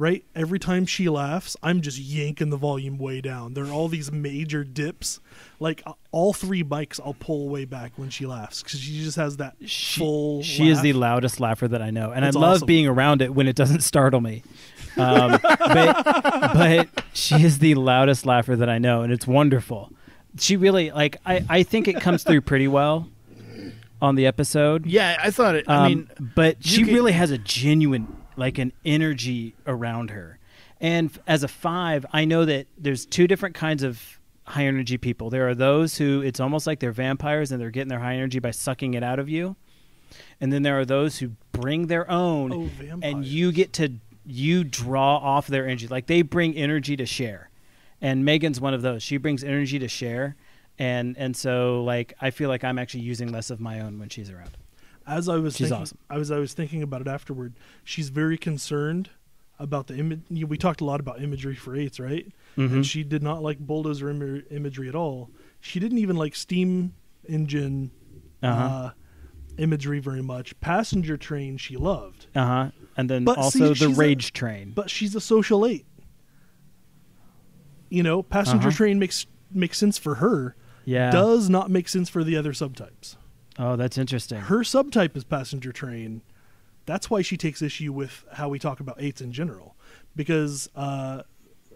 right, every time she laughs, I'm just yanking the volume way down. There are all these major dips, like uh, all three mics I'll pull way back when she laughs because she just has that she, full. she is the loudest laugher that I know, and That's I love awesome. being around it when it doesn't startle me. Um, but but she is the loudest laugher that I know, and it's wonderful. She really like I I think it comes through pretty well on the episode. yeah i thought it i Um, mean but she can- really has a genuine like an energy around her. And as a five, I know that there's two different kinds of high energy people. There are those who it's almost like they're vampires and they're getting their high energy by sucking it out of you. And then there are those who bring their own Oh, and you get to you draw off their energy. Like they bring energy to share. And Megan's one of those. She brings energy to share. And and so like I feel like I'm actually using less of my own when she's around. As I was She's thinking, awesome. I was I was thinking about it afterward. She's very concerned about the image. We talked a lot about imagery for eights, right? Mhm. And she did not like bulldozer Im- imagery at all. She didn't even like steam engine Uh-huh. uh, imagery very much. Passenger train she loved, Uh huh. And then But also see, the she's a- rage train. but she's a social eight. You know, passenger Uh-huh. train makes makes sense for her. yeah. Does not make sense for the other subtypes. Oh, that's interesting. her subtype is passenger train. That's why she takes issue with how we talk about eights in general, because uh,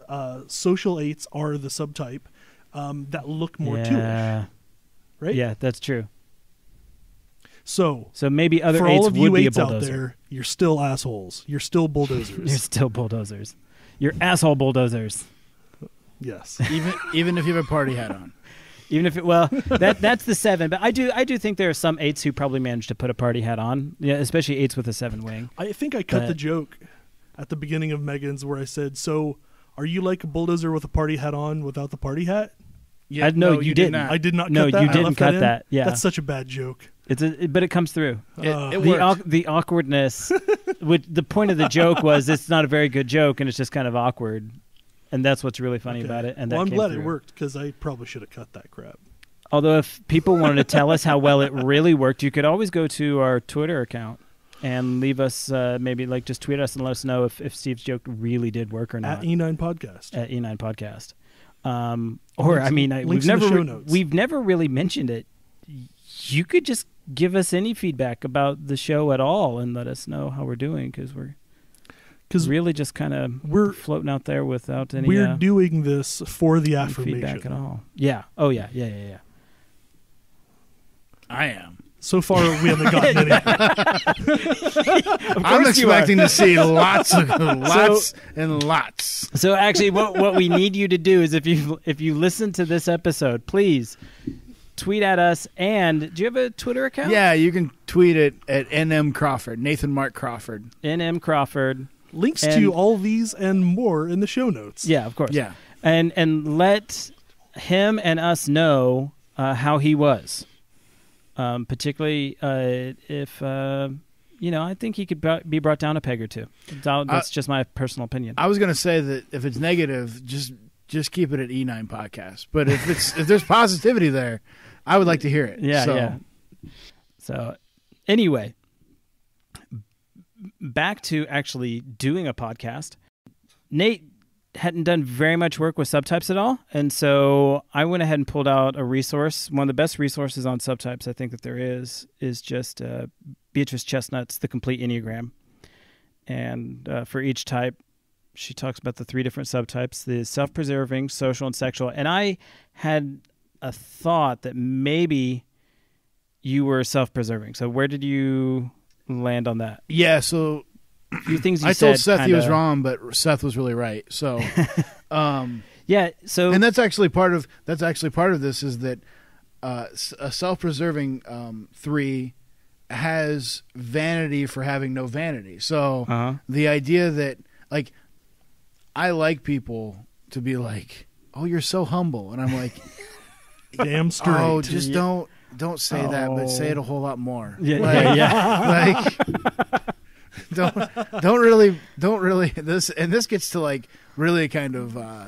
uh, social eights are the subtype um, that look more two-ish, right? Yeah, that's true. So So maybe other for eights all of would you eights out there, you're still assholes. You're still bulldozers. You're still bulldozers. You're asshole bulldozers. yes. even even if you have a party hat on Even if it well, that that's the seven. But I do I do think there are some eights who probably managed to put a party hat on. Yeah, especially eights with a seven wing. I think I cut But- the joke at the beginning of Megan's where I said, "So, are you like a bulldozer with a party hat on without the party hat?" yeah I- no, you did didn't. not. I did not. No, cut that. No you didn't cut in? that. Yeah. that's such a bad joke. It's a, but it comes through. It, Uh, it the worked. awk- the awkwardness. which the point of the joke was it's not a very good joke and it's just kind of awkward, and that's what's really funny Okay. about it. And well, I'm glad through. it worked because I probably should have cut that crap. Although if people wanted to tell us how well it really worked, you could always go to our Twitter account and leave us uh, maybe like just tweet us and let us know if, if Steve's joke really did work or not At E9 Podcast. at E9 Podcast. Um, or Links- I mean, I, we've links in the never show re- notes. we've never really mentioned it. You could just give us any feedback about the show at all and let us know how we're doing because we're Because really just kind of we're floating out there without any, we're uh, doing this for the affirmation. feedback at all. Yeah. Oh yeah. Yeah. Yeah. Yeah. I am. So far, we haven't gotten any. I'm course you are. expecting to see lots of lots and lots. So actually, what what we need you to do is if you if you listen to this episode, please tweet at us. And do you have a Twitter account? Yeah, you can tweet it at NM Crawford, Nathan Mark Crawford. NM Crawford. Links And- to all these and more in the show notes. Yeah, of course. Yeah. and and let him and us know uh, how he was, um, particularly uh, if uh, you know. I think he could be brought down a peg or two. That- That's just my personal opinion. I was gonna say that if it's negative, just just keep it at E9 podcast. But if it's if there's positivity there, I would like to hear it. Yeah, So, yeah. So, anyway, b- back to actually doing a podcast. Nate hadn't done very much work with subtypes at all, and so I went ahead and pulled out a resource. One of the best resources on subtypes I think that there is is just uh, Beatrice Chestnut's The Complete Enneagram, and uh, for each type. She talks about the three different subtypes: the self-preserving, social, and sexual. And I had a thought that maybe you were self-preserving. So where did you land on that? Yeah, so A few things you I said. told Seth he was kinda- wrong, but Seth was really right. So, um, Yeah. So and that's actually part of that's actually part of this is that uh, s- a self-preserving um, three has vanity for having no vanity. So uh-huh. the idea that like I like people to be like, "Oh, you're so humble," and I'm like, Damn straight. "Oh, just don't don't say that, but say it a whole lot more." Yeah, Like- yeah, yeah. like don't don't really don't really this and this gets to like really kind of uh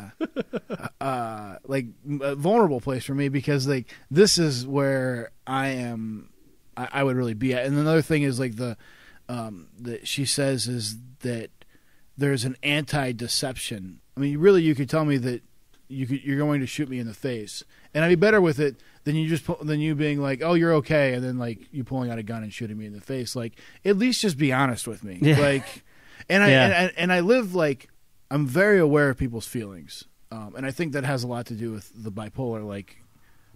uh like a vulnerable place for me because like this is where i am i, I would really be at and another thing is like the um that she says is that there's an anti-deception i mean really you could tell me that you could you're going to shoot me in the face and i'd be better with it than you just pu- than you being like oh you're okay and then like you pulling out a gun and shooting me in the face like at least just be honest with me Yeah. like and i Yeah. and, I- and i live like i'm very aware of people's feelings um, and i think that has a lot to do with the bipolar like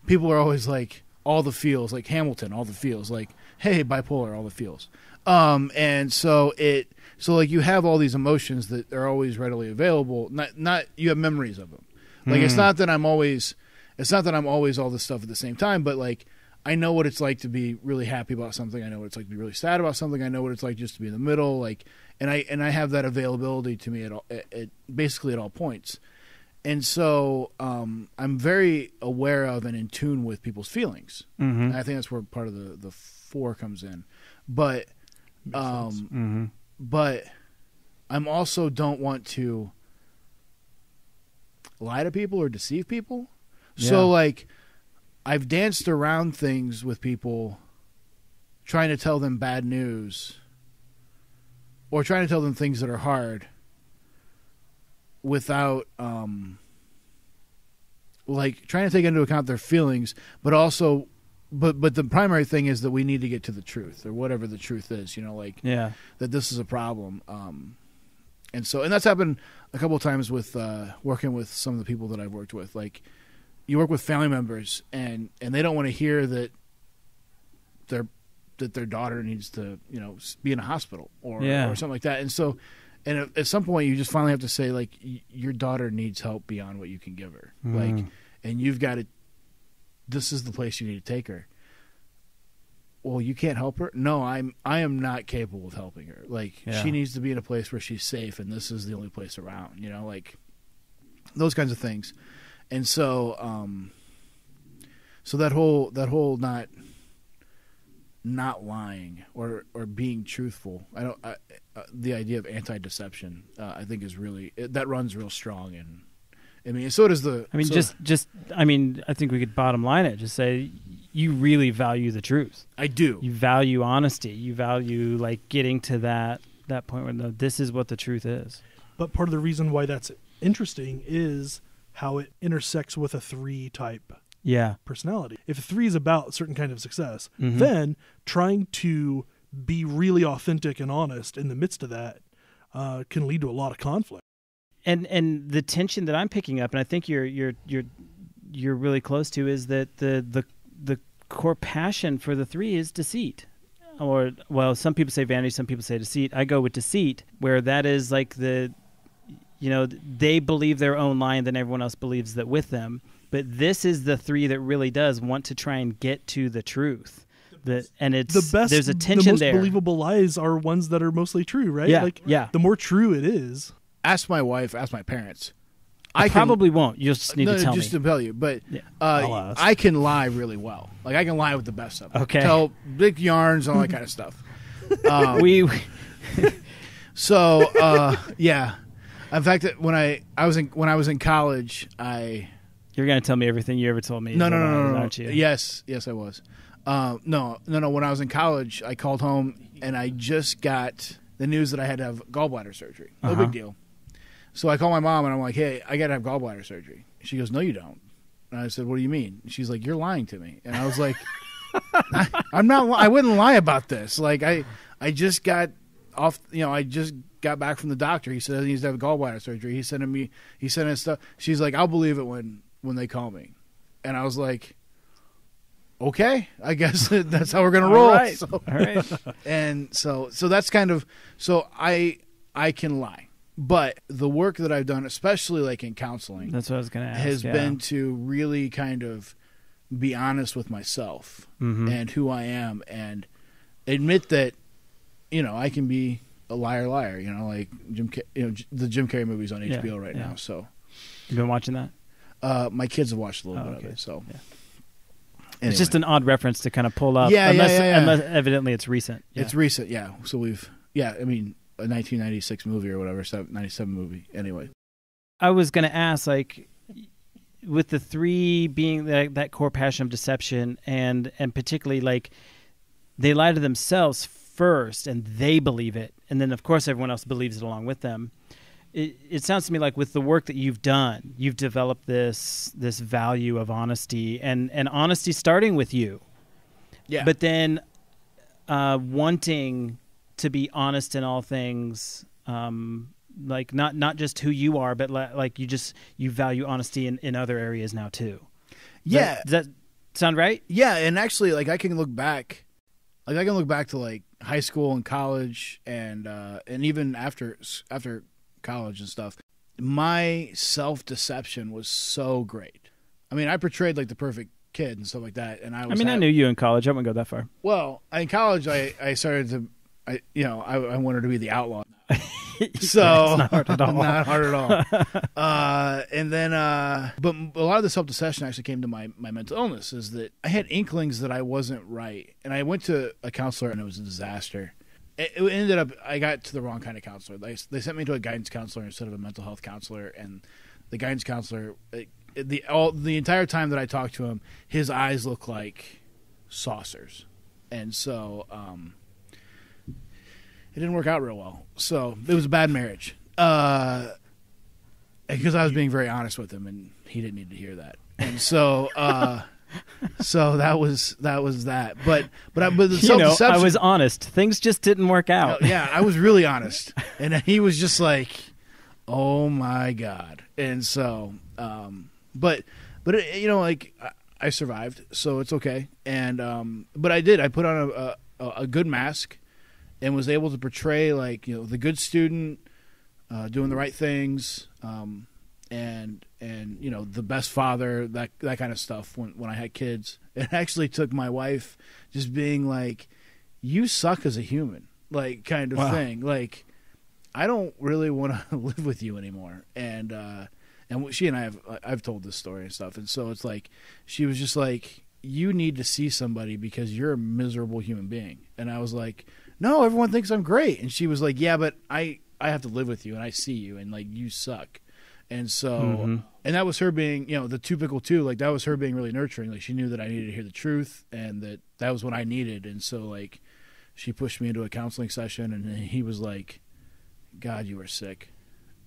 people are always like all the feels like hamilton all the feels like hey bipolar all the feels um and so it so like you have all these emotions that are always readily available not not you have memories of them like it's Hmm. not that i'm always it's not that i'm always all this stuff at the same time but like i know what it's like to be really happy about something i know what it's like to be really sad about something i know what it's like just to be in the middle like and i and i have that availability to me at all at, at basically at all points and so um, I'm very aware of and in tune with people's feelings. Mm-hmm. I think that's where part of the the four comes in. But um, Mm-hmm. but I'm also don't want to lie to people or deceive people. Yeah. So like I've danced around things with people trying to tell them bad news or trying to tell them things that are hard without um like trying to take into account their feelings but also but but the primary thing is that we need to get to the truth or whatever the truth is you know like Yeah. that this is a problem. Um, and so, and that's happened a couple of times with uh, working with some of the people that I've worked with. Like, you work with family members, and and they don't want to hear that their that their daughter needs to, you know, be in a hospital or Yeah. or something like that. And so, and at, at some point, you just finally have to say, like, y- your daughter needs help beyond what you can give her. Like, Mm. and you've got to. This is the place you need to take her well you can't help her no i'm i am not capable of helping her like Yeah. she needs to be in a place where she's safe and this is the only place around you know like those kinds of things and so um so that whole that whole not not lying or or being truthful. I don't. I, uh, the idea of anti-deception, uh, I think, is really it, that runs real strong, and I mean, so does the. I mean, so- just just I mean, I think we could bottom line it. Just say you really value the truth. I do. You value honesty. You value like getting to that that point where no, this is what the truth is. But part of the reason why that's interesting is how it intersects with a three type Yeah. personality. If a three is about a certain kind of success, Mhm. then trying to be really authentic and honest in the midst of that uh, can lead to a lot of conflict. and and the tension that I'm picking up, and I think you're you're you're you're really close to, is that the the the core passion for the three is deceit, or well, some people say vanity, some people say deceit. I go with deceit, where that is like the, you know, they believe their own lie, and then everyone else believes that with them. But this is the three that really does want to try and get to the truth. The, and it's The best, there's a the tension most there. believable lies are ones that are mostly true, right? Yeah, Like yeah. the more true it is, ask my wife. Ask my parents. I, can- probably won't. You'll just need no, to tell just me. to tell you, but Yeah. I'll uh. I can lie really well. Like I can lie with the best of them. Okay. Tell big yarns, and all that kind of stuff. Um, we So uh, yeah, in fact, when I I was in when I was in college, I You're gonna tell me everything you ever told me. no no no no no, aren't you? yes yes I was. Uh, no no no when I was in college I called home and I just got the news that I had to have gallbladder surgery. No Uh-huh. big deal. So I call my mom and I'm like hey I got to have gallbladder surgery. She goes no you don't. And I said what do you mean? She's like you're lying to me. And I was like I, I'm not I wouldn't lie about this. Like I I just got off you know I just got back from the doctor he said he needs to have gallbladder surgery he sent me he sent us stuff she's like I'll believe it when when they call me and I was like okay I guess that's how we're gonna roll right. So- All right. and so so that's kind of so I I can lie but the work that I've done especially like in counseling That's what I was gonna ask. has yeah. been to really kind of be honest with myself Mhm. and who I am and admit that you know I can be a liar liar you know like Jim you know the Jim Carrey movies on Yeah, HBO right yeah. now so You been watching that? uh, my kids have watched a little Oh, bit okay. of it so Yeah. Anyway, It's just an odd reference to kind of pull up. Yeah, yeah, unless, yeah, yeah. unless evidently it's recent. Yeah. it's recent yeah so we've yeah I mean a 1996 movie or whatever 97 movie anyway I was going to ask, like, with the three being that, that core passion of deception, and and particularly like they lie to themselves first, and they believe it, and then of course everyone else believes it along with them. It, it sounds to me like with the work that you've done, you've developed this this value of honesty, and and honesty starting with you, yeah. But then uh, wanting to be honest in all things um, like not not just who you are but li- like you just you value honesty in, in other areas now too. Does yeah. that, does that sound right? Yeah, and actually, like I can look back, like I can look back to like high school and college, and uh, and even after after college and stuff. My self deception was so great. I mean, I portrayed like the perfect kid and stuff like that, and I was. i mean i knew you in college i wouldn't go that far Well, in college, I I started to, I you know, I, I wanted to be the outlaw. So It's not hard at all. not hard at all. uh, and then, uh, but a lot of the self deception actually came to my my mental illness. Is that I had inklings that I wasn't right, and I went to a counselor, and it was a disaster. It, it ended up I got to the wrong kind of counselor. They they sent me to a guidance counselor instead of a mental health counselor, and the guidance counselor. It, the all the entire time that I talked to him, his eyes looked like saucers, and so um, it didn't work out real well. So it was a bad marriage. Uh, because I was being very honest with him, and he didn't need to hear that. And so, uh, so that was that was that. But but I, but the you know i was honest things just didn't work out yeah, I was really honest, and he was just like, "Oh my god!" And so, um, but but it, you know, like I, I survived, so it's okay. And um, but I did. I put on a, a a good mask, and was able to portray like you know the good student, uh, doing the right things, um, and and you know the best father, that that kind of stuff. When when I had kids, it actually took my wife just being like, "You suck as a human," like kind of Wow. thing. Like I don't really want to live with you anymore. And uh, and she and I have I've told this story and stuff, and so it's like she was just like you need to see somebody because you're a miserable human being. And I was like, no, everyone thinks I'm great. And she was like, yeah, but I I have to live with you and I see you and like you suck. And so Mhm. and that was her being, you know, the typical two, like that was her being really nurturing. Like she knew that I needed to hear the truth and that that was what I needed. And so like she pushed me into a counseling session and he was like, God, you are sick.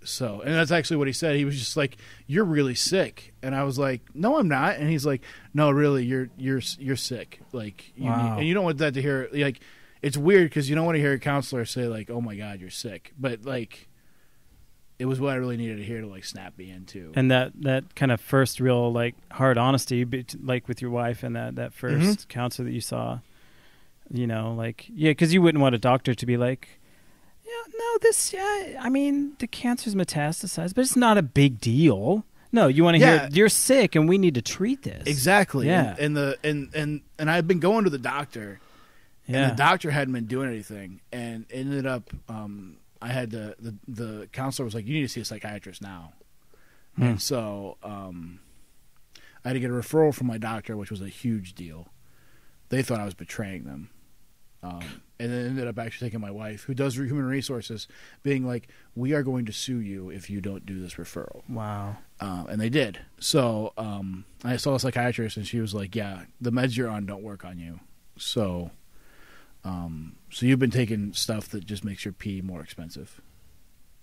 So, and that's actually what he said. He was just like, "You're really sick," and I was like, "No, I'm not." And he's like, "No, really, you're you're you're sick. Like, you Wow. need, and you don't want that to hear. Like, it's weird because you don't want to hear a counselor say like, "Oh my God, you're sick," but like, it was what I really needed to hear to like snap me into. and that that kind of first real like hard honesty like with your wife and that that 1st Mhm. counselor that you saw you know like yeah because you wouldn't want a doctor to be like yeah no this yeah i mean the cancer's metastasized but it's not a big deal no you want to Yeah. hear you're sick and we need to treat this exactly. Yeah. And, and the and and and I've been going to the doctor. Yeah and the doctor hadn't been doing anything and ended up um, i had to the, the counselor was like you need to see a psychiatrist now Hmm. and so um, i had to get a referral from my doctor which was a huge deal they thought i was betraying them um, and then ended up actually taking my wife who does human resources being like we are going to sue you if you don't do this referral wow um, and they did. So um, I saw a psychiatrist, and she was like, "Yeah, the meds you're on don't work on you. So, um, so you've been taking stuff that just makes your pee more expensive,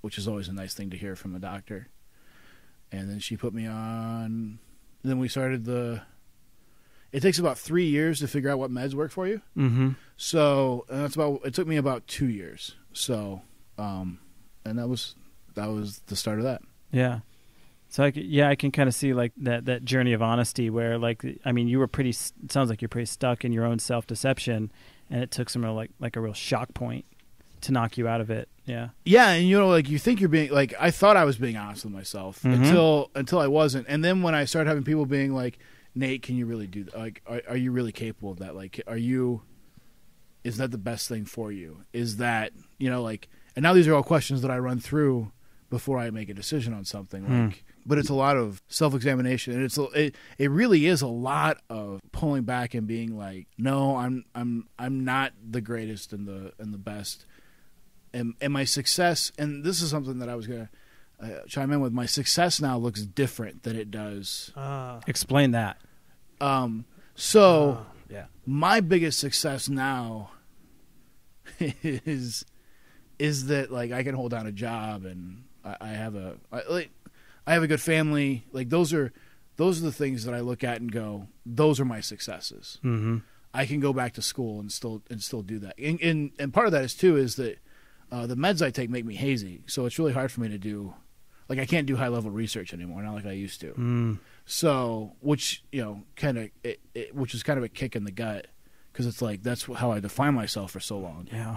which is always a nice thing to hear from a doctor." And then she put me on. Then we started the. It takes about three years to figure out what meds work for you. mm-hmm So and that's about. It took me about two years. So, um, and that was that was the start of that. Yeah. So I yeah, I can kind of see like that that journey of honesty where like I mean you were pretty it sounds like you're pretty stuck in your own self deception and it took some real like like a real shock point to knock you out of it. Yeah. Yeah, and you know, like you think you're being like I thought I was being honest with myself Mhm. until until I wasn't, and then when I started having people being like, "Nate, can you really do that? Like, are, are you really capable of that? Like, are you? Is that the best thing for you? Is that you know like?" And now these are all questions that I run through before I make a decision on something. Hmm. Like, but it's a lot of self examination, and it's a, it it really is a lot of pulling back and being like, "No, I'm I'm I'm not the greatest and the and the best." and, and my success and this is something that i was going to uh, chime in with my success now looks different than it does Ah, Explain that. um so ah, yeah. my biggest success now is is that like i can hold down a job and i, I have a I, like i have a good family like those are those are the things that i look at and go those are my successes Mm-hmm. I can go back to school and still and still do that. And and, and part of that is too is that uh, the meds I take make me hazy, so it's really hard for me to do. Like I can't do high level research anymore, not like I used to. Mm. So which you know kind of it, it, which is kind of a kick in the gut because it's like that's how I define myself for so long. Yeah.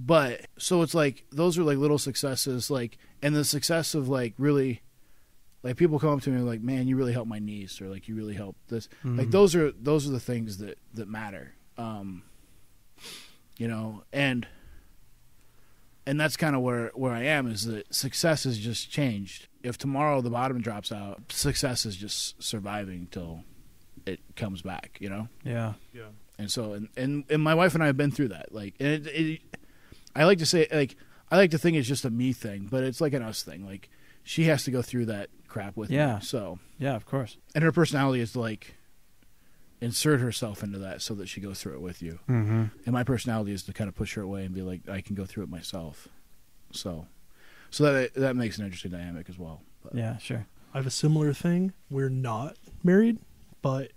But so it's like those are like little successes, like and the success of like really. Like people come up to me and like, "Man, you really helped my niece," or like, "You really helped this." like Mhm. those are those are the things that that matter um you know and and that's kind of where where i am is that success has just changed if tomorrow the bottom drops out success is just surviving till it comes back you know Yeah. Yeah. and so and and, and my wife and i have been through that like and it, it i like to say like i like to think it's just a me thing but it's like an us thing like she has to go through that crap with Yeah. me so Yeah, of course. and her personality is like insert herself into that so that she goes through it with you Mm-hmm. and my personality is to kind of push her away and be like i can go through it myself so so that that makes an interesting dynamic as well but, Yeah, sure. I have a similar thing. We're not married, but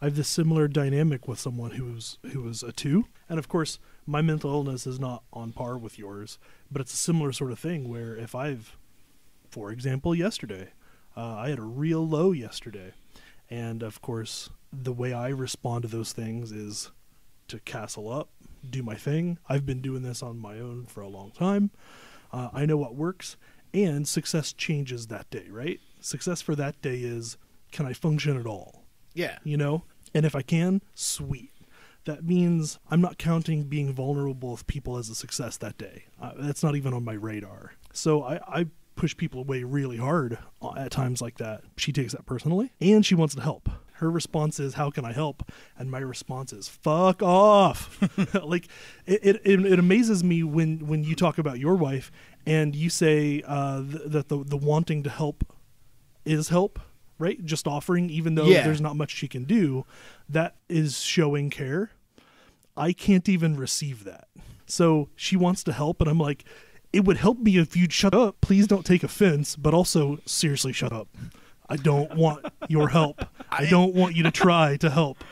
I have this similar dynamic with someone who's who is a two. And of course, my mental illness is not on par with yours, but it's a similar sort of thing where if I've, for example, yesterday, uh, I had a real low yesterday, and of course, the way I respond to those things is to castle up, do my thing. I've been doing this on my own for a long time. Uh, I know what works, and success changes that day, right? Success for that day is can I function at all? yeah You know? And if I can, sweet. That means I'm not counting being vulnerable with people as a success that day. Uh, that's not even on my radar. So I, I push people away really hard at times like that. She takes that personally and she wants to help. Her response is, "How can I help?" And my response is, "Fuck off!" like it, it, it, it amazes me when when you talk about your wife and you say uh, th- that the the wanting to help is help, right? Just offering, even though Yeah. there's not much she can do, that is showing care. I can't even receive that. So she wants to help, and I'm like, it would help me if you'd shut up. Please don't take offense, but also seriously shut up. I don't want your help. I don't want you to try to help.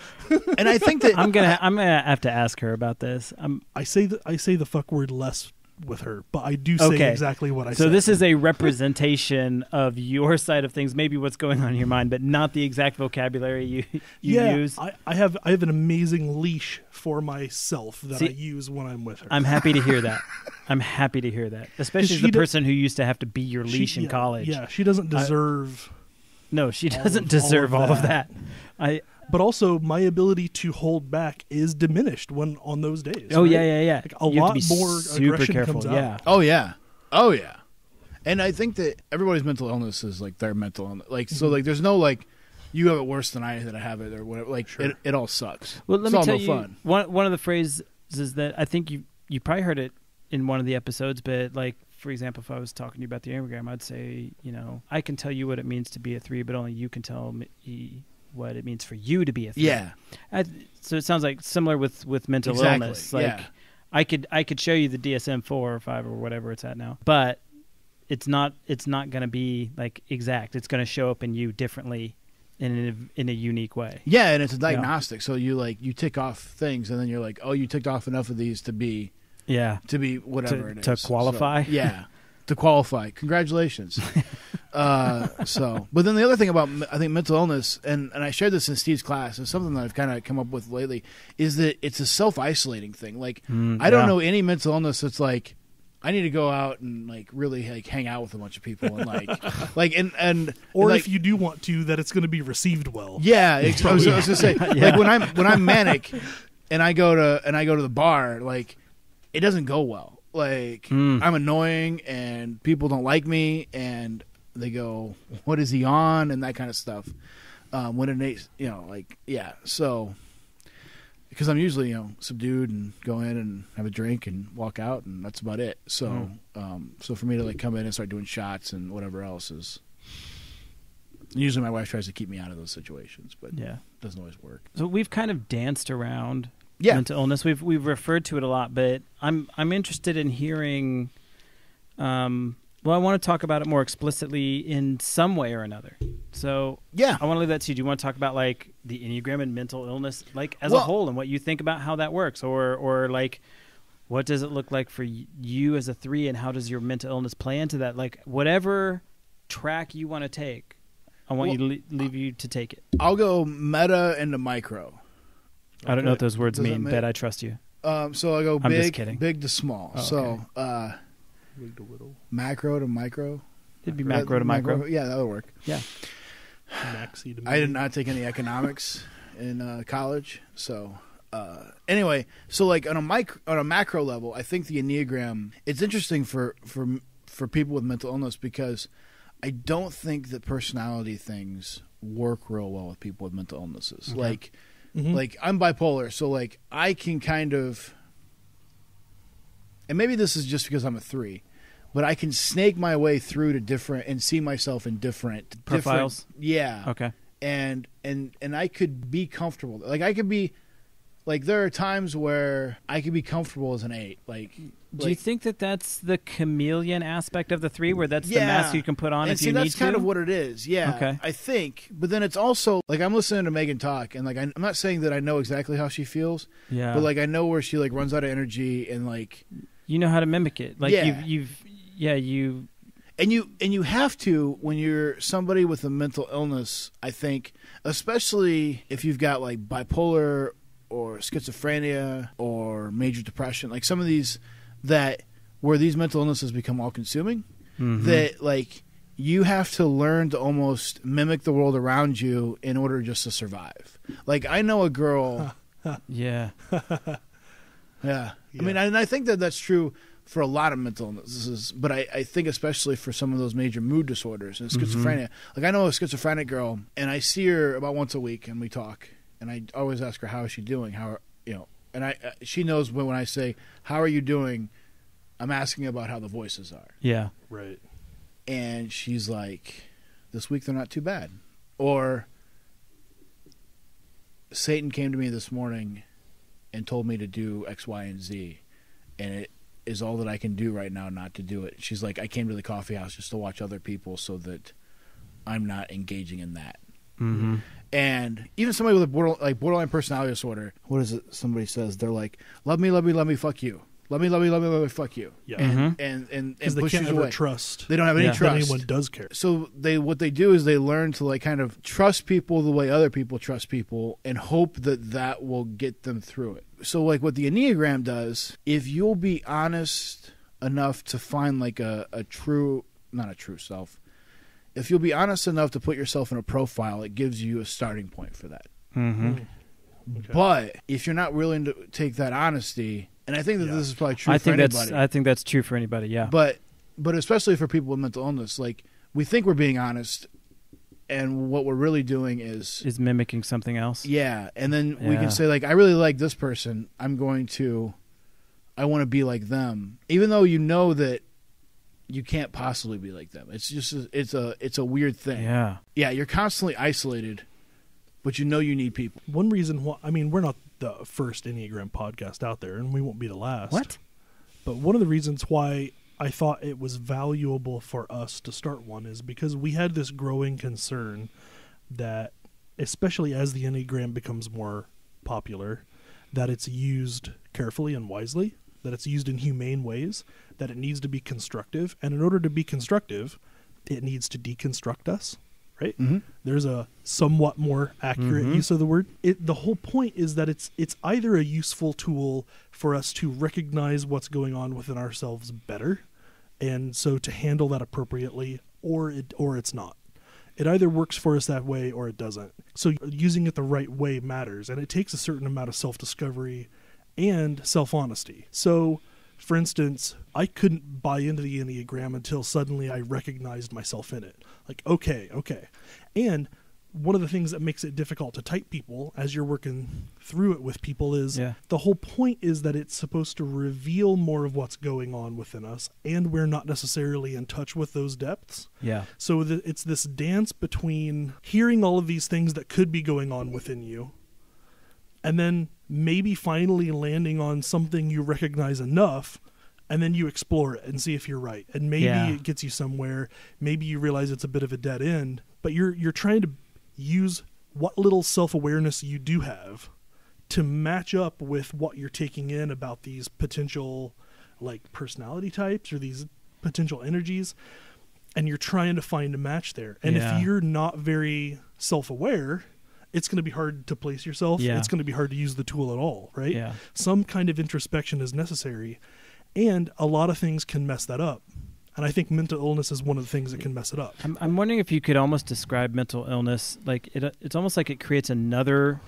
and I think that I'm gonna I'm gonna have to ask her about this. I'm I say the I say the fuck word less with her, but I do say Okay. exactly what I so said. this is a representation of your side of things, maybe what's going on in your mind, but not the exact vocabulary you you yeah, use. I, I have I have an amazing leash for myself that See, I use when I'm with her. I'm happy to hear that. I'm happy to hear that, especially the person who used to have to be your She- leash in yeah, college. Yeah, she doesn't I- deserve. No, she doesn't of- all deserve of all of that. that. I but also my ability to hold back is diminished when on those days. oh right? yeah yeah yeah. Like, a you lot have to be more super aggression careful. comes out. Yeah. Oh yeah, oh yeah, and I think that everybody's mental illness is like their mental illness. Like so, Mm-hmm. like there's no like you have it worse than I that I have it or whatever. Like Sure. it, it all sucks. Well, let it's me all tell no you fun. one one of the phrases is that I think you you probably heard it in one of the episodes, but like for example, if I was talking to you about the enneagram, I'd say you know I can tell you what it means to be a three, but only you can tell me what it means for you to be a three. Yeah, I, so it sounds like similar with with mental Exactly, illness. Like yeah. I could I could show you the DSM four or five or whatever it's at now, but it's not it's not going to be like exact. It's going to show up in you differently in a, in a unique way. yeah, and it's a diagnostic. So you like you tick off things, and then you're like, oh, you ticked off enough of these to be Yeah. to be whatever To- it is to So, qualify? yeah, to qualify. Congratulations. uh, so, but then the other thing about I think mental illness, and and I shared this in Steve's class, and something that I've kind of come up with lately is that it's a self isolating thing. Like Mm, I don't yeah. know any mental illness that's like. I need to go out and like really like hang out with a bunch of people and like like and and Or like, if you do want to, that it's going to be received well. yeah, ex- I was, I was gonna say Yeah. like when I'm when I'm manic and I go to and I go to the bar, like it doesn't go well. Like Mm. I'm annoying and people don't like me and they go, "What is he on?" and that kind of stuff. Um, when it you know like yeah, so because I'm usually you know subdued and go in and have a drink and walk out and that's about it. So Mm. um, so for me to like come in and start doing shots and whatever else is. Usually, my wife tries to keep me out of those situations, but Yeah. it doesn't always work. So we've kind of danced around Yeah. mental illness. We've we've referred to it a lot, but I'm I'm interested in hearing. Um, well, I want to talk about it more explicitly in some way or another. So Yeah. I want to leave that to you. Do you want to talk about like the enneagram and mental illness, like as Well- a whole, and what you think about how that works, or or like what does it look like for you as a three, and how does your mental illness play into that? Like whatever track you want to take, I want you to leave you to take it. I'll go meta into micro. I don't know what those words Does mean, make- but I trust you. Um, so I go I'm just big, kidding. big to small. Oh, so uh, macro to micro. It'd be macro to micro. Yeah, that would work. Yeah. Maxi to I did not take any economics in uh, college. So uh, anyway, so like on a micro, on a macro level, I think the enneagram. It's interesting for for for people with mental illness because I don't think that personality things work real well with people with mental illnesses. Okay. Like Mhm. like I'm bipolar, so like I can kind of and maybe this is just because I'm a three, but I can snake my way through to different and see myself in different different- Profiles? yeah, Okay. and and and I could be comfortable. Like I could be, like there are times where I could be comfortable as an eight. Like, Do you think that that's the chameleon aspect of the three, where that's the mask you can put on and if see, you that's kind of what it is. Yeah. Okay. I think, but then it's also like I'm listening to Megan talk, and like I- I'm not saying that I know exactly how she feels, yeah, but like I know where she like runs out of energy, and like you know how to mimic it. Like Yeah. you've, you've, yeah, you. and you and you have to when you're somebody with a mental illness i think especially if you've got like bipolar or schizophrenia or major depression like some of these that where these mental illnesses become all consuming Mhm. that like you have to learn to almost mimic the world around you in order just to survive like i know a girl yeah, yeah. I mean, and I think that that's true for a lot of mental illnesses, but I, I think especially for some of those major mood disorders and schizophrenia. Like I know a schizophrenic girl, and I see her about once a week, and we talk, and I always ask her how is she doing, how are, you know, and I uh, she knows when when I say how are you doing, I'm asking about how the voices are, Yeah. Right. and she's like, this week they're not too bad, or Satan came to me this morning and told me to do X, Y, and Z, and it is all that I can do right now not to do it. She's like, I came to the coffee house just to watch other people so that I'm not engaging in that. Mm-hmm. And even somebody with a border, like borderline personality disorder, what is it? Somebody says they're like, "Love me, love me, love me, fuck you. Love me, love me, love me, love me, fuck you." Yeah. and Mhm. and and, Because and they pushes can't ever away. trust They don't have any Yeah. that trust. anyone does care. So they what they do is they learn to like kind of trust people the way other people trust people and hope that that will get them through it. So like what the Enneagram does, if you'll be honest enough to find like a, a true not a true self. If you'll be honest enough to put yourself in a profile, it gives you a starting point for that. Mm-hmm. Okay. But if you're not willing to take that honesty, and I think that Yeah. this is probably true I for think that's I think that's true for anybody. Yeah. but but especially for people with mental illness, like we think we're being honest, and what we're really doing is is mimicking something else. yeah, and then we can say like I really like this person, I'm going to, I want to be like them, even though you know that you can't possibly be like them. It's just a, it's a it's a weird thing. Yeah. yeah, you're constantly isolated, but you know you need people. One reason why I mean we're not the first Enneagram podcast out there, and we won't be the last. What? But one of the reasons why I thought it was valuable for us to start one is because we had this growing concern that, especially as the Enneagram becomes more popular, that it's used carefully and wisely, that it's used in humane ways, that it needs to be constructive. And in order to be constructive, it needs to deconstruct us, right? Mm-hmm. there's a somewhat more accurate Mhm. use of the word it the whole point is that it's it's either a useful tool for us to recognize what's going on within ourselves better and so to handle that appropriately or it or it's not it either works for us that way or it doesn't so using it the right way matters and it takes a certain amount of self-discovery and self-honesty so for instance, I couldn't buy into the Enneagram until suddenly I recognized myself in it. Like, okay, okay. And one of the things that makes it difficult to type people as you're working through it with people is Yeah. the whole point is that it's supposed to reveal more of what's going on within us, and we're not necessarily in touch with those depths. Yeah. So the, it's this dance between hearing all of these things that could be going on within you, and then maybe finally landing on something you recognize enough, and then you explore it and see if you're right. And maybe Yeah. it gets you somewhere. Maybe you realize it's a bit of a dead end, but you're you're trying to use what little self awareness you do have to match up with what you're taking in about these potential like personality types or these potential energies and you're trying to find a match there. And Yeah. if you're not very self-aware, it's going to be hard to place yourself. Yeah. It's going to be hard to use the tool at all, right? Yeah. Some kind of introspection is necessary, and a lot of things can mess that up. And I think mental illness is one of the things that can mess it up. I'm, I'm wondering if you could almost describe mental illness like it. It's almost like it creates another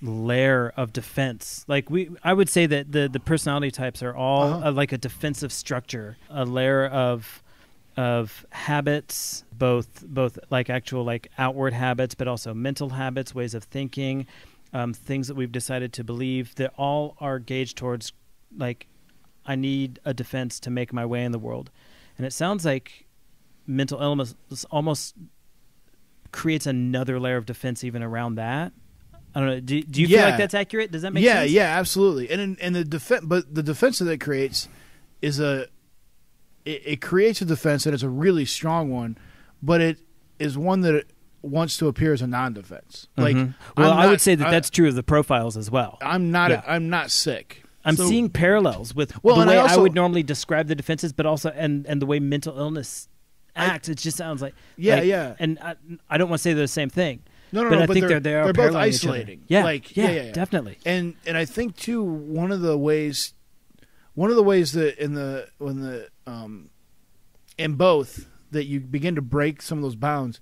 layer of defense. Like we, I would say that the the personality types are all Uh-huh. uh, like a defensive structure, a layer of of habits, both both like actual like outward habits, but also mental habits, ways of thinking, um, things that we've decided to believe that all are gauged towards like I need a defense to make my way in the world, and it sounds like mental illness almost creates another layer of defense even around that. I don't know. Do, do you feel like that's accurate? Does that make yeah, sense? Yeah, yeah, absolutely. And in, and the defense, but the defense that it creates is a it, it creates a defense and it's a really strong one, but it is one that wants to appear as a non-defense. Like, Mhm. well, I'm I would say that I- that's true of the profiles as well. I'm not. Yeah. I'm not sick. I'm So- seeing parallels with Well, the and I way I, would normally describe the defenses, but also and and the way mental illness acts. it just sounds like Yeah, like- yeah. And I, I don't want to say they're the same thing. No, no, but no. I but think they're they're they are they're both paralleling each other. isolating. Yeah, like yeah, yeah, yeah, yeah. definitely. And and I think too one of the ways, one of the ways that in the when the um, in both that you begin to break some of those bounds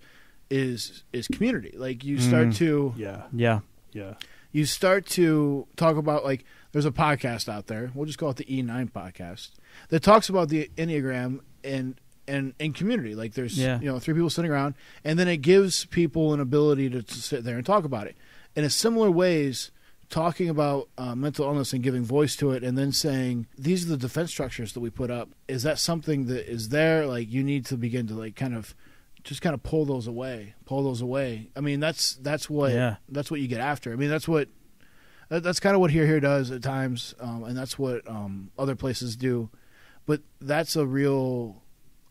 is is community. Like you start Mm. to Yeah, Yeah, yeah. you start to talk about like there's a podcast out there. We'll just call it the E9 podcast that talks about the Enneagram and and in community. Like there's Yeah. you know three people sitting around, and then it gives people an ability to, to sit there and talk about it. In a similar ways, talking about uh, mental illness and giving voice to it, and then saying these are the defense structures that we put up. Is that something that is there? Like you need to begin to like kind of just kind of pull those away, pull those away. I mean, that's that's what Yeah. that's what you get after. I mean, that's what that, that's kind of what Here Hear does at times, um, and that's what um, other places do. But that's a real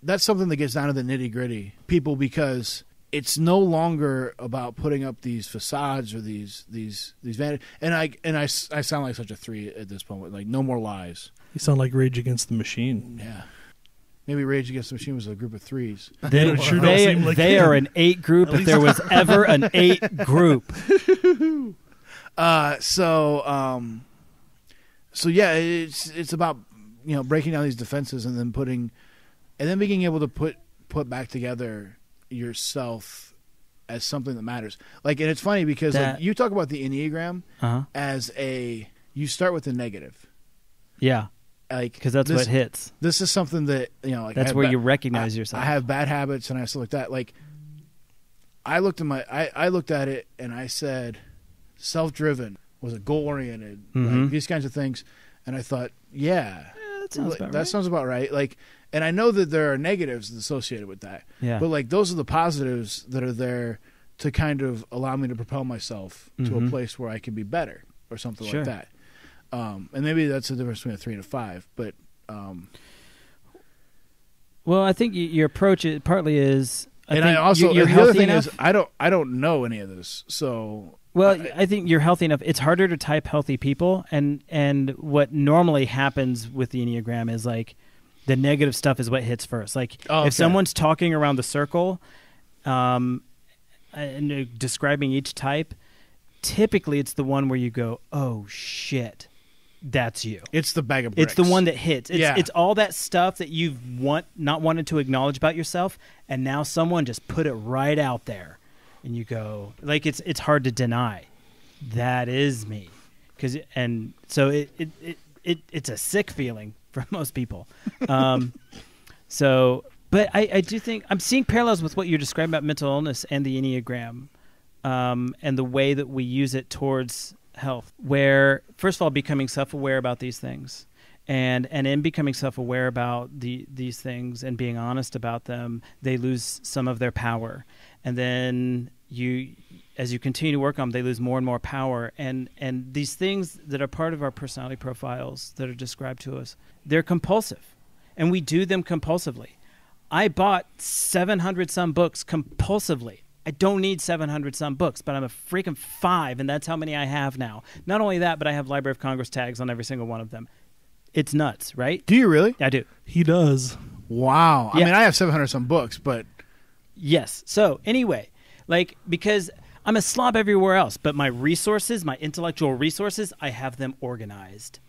that's something that gets down to the nitty gritty. People because it's no longer about putting up these facades or these these these vanity. And I and I, I sound like such a three at this point. Like no more lies. You sound like Rage Against the Machine. Yeah. Maybe Rage Against the Machine was a group of threes. They, It sure don't they, seem like they are an eight group if there was ever an eight group. Uh, so um, so yeah, it's it's about you know breaking down these defenses and then putting, and then being able to put put back together yourself as something that matters. Like, and it's funny because That- like you talk about the enneagram Uh-huh. as a you start with the negative, Yeah, like because that's this, what hits. This is something that you know, like I That's have where ba- you recognize I- yourself. I have bad habits and I stuff like that. Like, I looked at my, I, I looked at it and I said, self-driven was it goal oriented, Mhm. like these kinds of things, and I thought, yeah, that sounds like, about that right. sounds about right. Like, and I know that there are negatives associated with that, yeah. but like those are the positives that are there to kind of allow me to propel myself to a Mhm. place where I can be better or something Sure. like that. Um, and maybe that's the difference between a three and a five, but um, well, I think your approach it partly is. I and I also you- you're the other thing enough. is I don't I don't know any of this, so Well, I- I think you're healthy enough. It's harder to type healthy people, and and what normally happens with the enneagram is like the negative stuff is what hits first. Like Oh, okay. if someone's talking around the circle, um, and uh, describing each type, typically it's the one where you go, "Oh shit, that's you." it's the bag of bricks. It's the one that hits. It's, Yeah. it's all that stuff that you've want not wanted to acknowledge about yourself, and now someone just put it right out there, and you go like it's it's hard to deny. That is me, because and so it it, it it it's a sick feeling for most people. Um, so, but I I do think I'm seeing parallels with what you're describing about mental illness and the enneagram, um, and the way that we use it towards health. Where first of all, becoming self-aware about these things, and and in becoming self-aware about the these things and being honest about them, they lose some of their power, and then you. As you continue to work on them, they lose more and more power, and and these things that are part of our personality profiles that are described to us, they're compulsive, and we do them compulsively. I bought 700 some books compulsively. I don't need 700 some books, but I'm a freaking five, and that's how many I have now. Not only that, but I have Library of Congress tags on every single one of them. It's nuts, right? Do you really? I do. He does. Wow. Yeah. I mean, I have seven hundred some books, but Yes. So, anyway, like, because I'm a slob everywhere else, but my resources, my intellectual resources, I have them organized,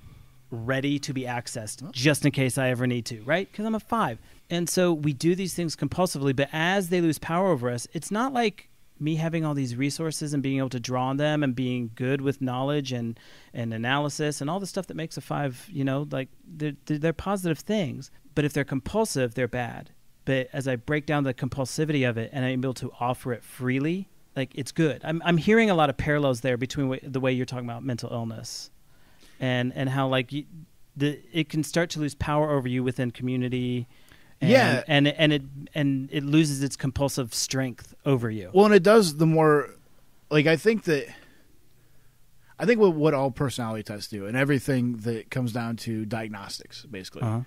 ready to be accessed just in case I ever need to, right? Because I'm a five. And so we do these things compulsively, but as they lose power over us, it's not like me having all these resources and being able to draw on them and being good with knowledge and, and analysis and all the stuff that makes a five, you know, like they're, they're they're positive things. But if they're compulsive, they're bad. But as I break down the compulsivity of it and I'm able to offer it freely, like it's good. I'm I'm hearing a lot of parallels there between wa the way you're talking about mental illness, and and how like you, the it can start to lose power over you within community. And, Yeah. and and it and it loses its compulsive strength over you. well, and it does the more. Like I think that. I think what what all personality tests do, and everything that comes down to diagnostics, basically, Uh-huh.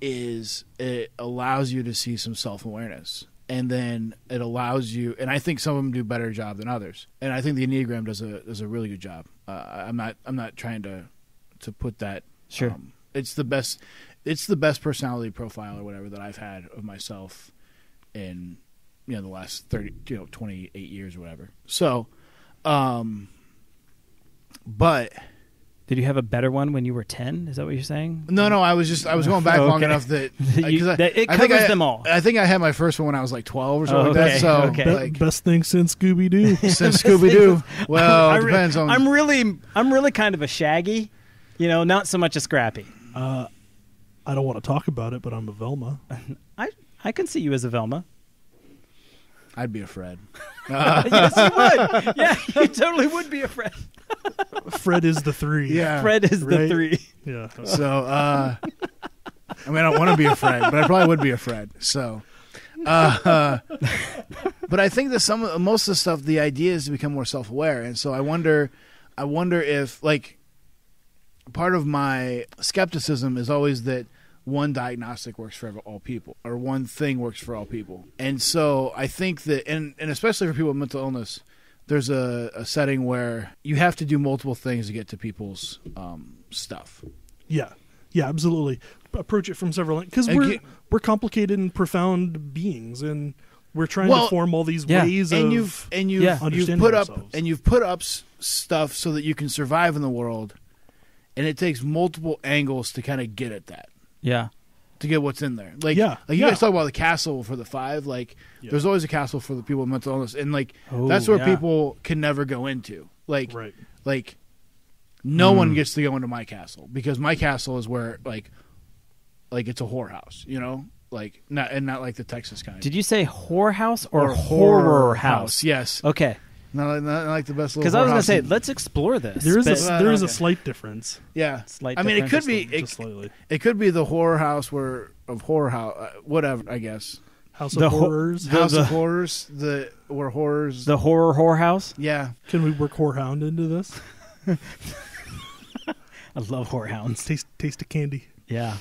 Is it allows you to see some self awareness, and then it allows you. And I think some of them do a better job than others, and I think the enneagram does a does a really good job. Uh, I'm not I'm not trying to to put that. Sure. Um, it's the best. It's the best personality profile or whatever that I've had of myself in you know the last thirty you know twenty eight years or whatever. So, um, but Did you have a better one when you were 10? Is that what you're saying? No, no, I was just I was going back long Okay. enough that, You- I, that it I think covers I, them all. I think I had my first one when I was like twelve or something Oh, like that. So okay. Be- like best thing since Scooby Doo. since Scooby Doo, well, I it re- depends on. I'm really, I'm really kind of a Shaggy, you know, not so much a Scrappy. uh, I don't want to talk about it, but I'm a Velma. I, I can see you as a Velma. I'd be a Fred. yes, you would. Yeah, you totally would be a Fred. Fred is the three. Yeah. Fred is the three. Yeah. So, uh, I mean, I don't want to be a Fred, but I probably would be a Fred. So, uh, but I think that some of most of the stuff, the idea is to become more self aware, and so I wonder, I wonder if like part of my skepticism is always that one diagnostic works for all people or one thing works for all people, and so I think that, and and especially for people with mental illness. There's a, a setting where you have to do multiple things to get to people's um, stuff. Yeah. Yeah, absolutely. Approach it from several because we're get- we're complicated and profound beings, and we're trying Well, to form all these yeah. ways and of you've and you've Yeah. you've understanding put up and you've put up s- stuff so that you can survive in the world, and it takes multiple angles to kind of get at that Yeah. to get what's in there. Like Yeah, like you yeah. guys talk about the castle for the five. Like Yeah. there's always a castle for the people with mental illness, and like Oh, that's where yeah. people can never go into. Like right. like no Mm. one gets to go into my castle because my castle is where like like it's a whorehouse, you know. Like not and not like the Texas kind. Did you say whorehouse or, horror, house? Yes, Okay, not, like- not like the best. little because I was gonna say, let's explore this. There is but- a there is a slight difference. Yeah, Slight I mean, it could be Just, it, just slightly. it could be the horror house where of horror house, uh, whatever. I guess House of ho- Horrors. The- House the- of Horrors, the where horrors. the horror whorehouse. yeah, Can we work Horehound into this? I love horehounds. Taste taste of candy. Yeah.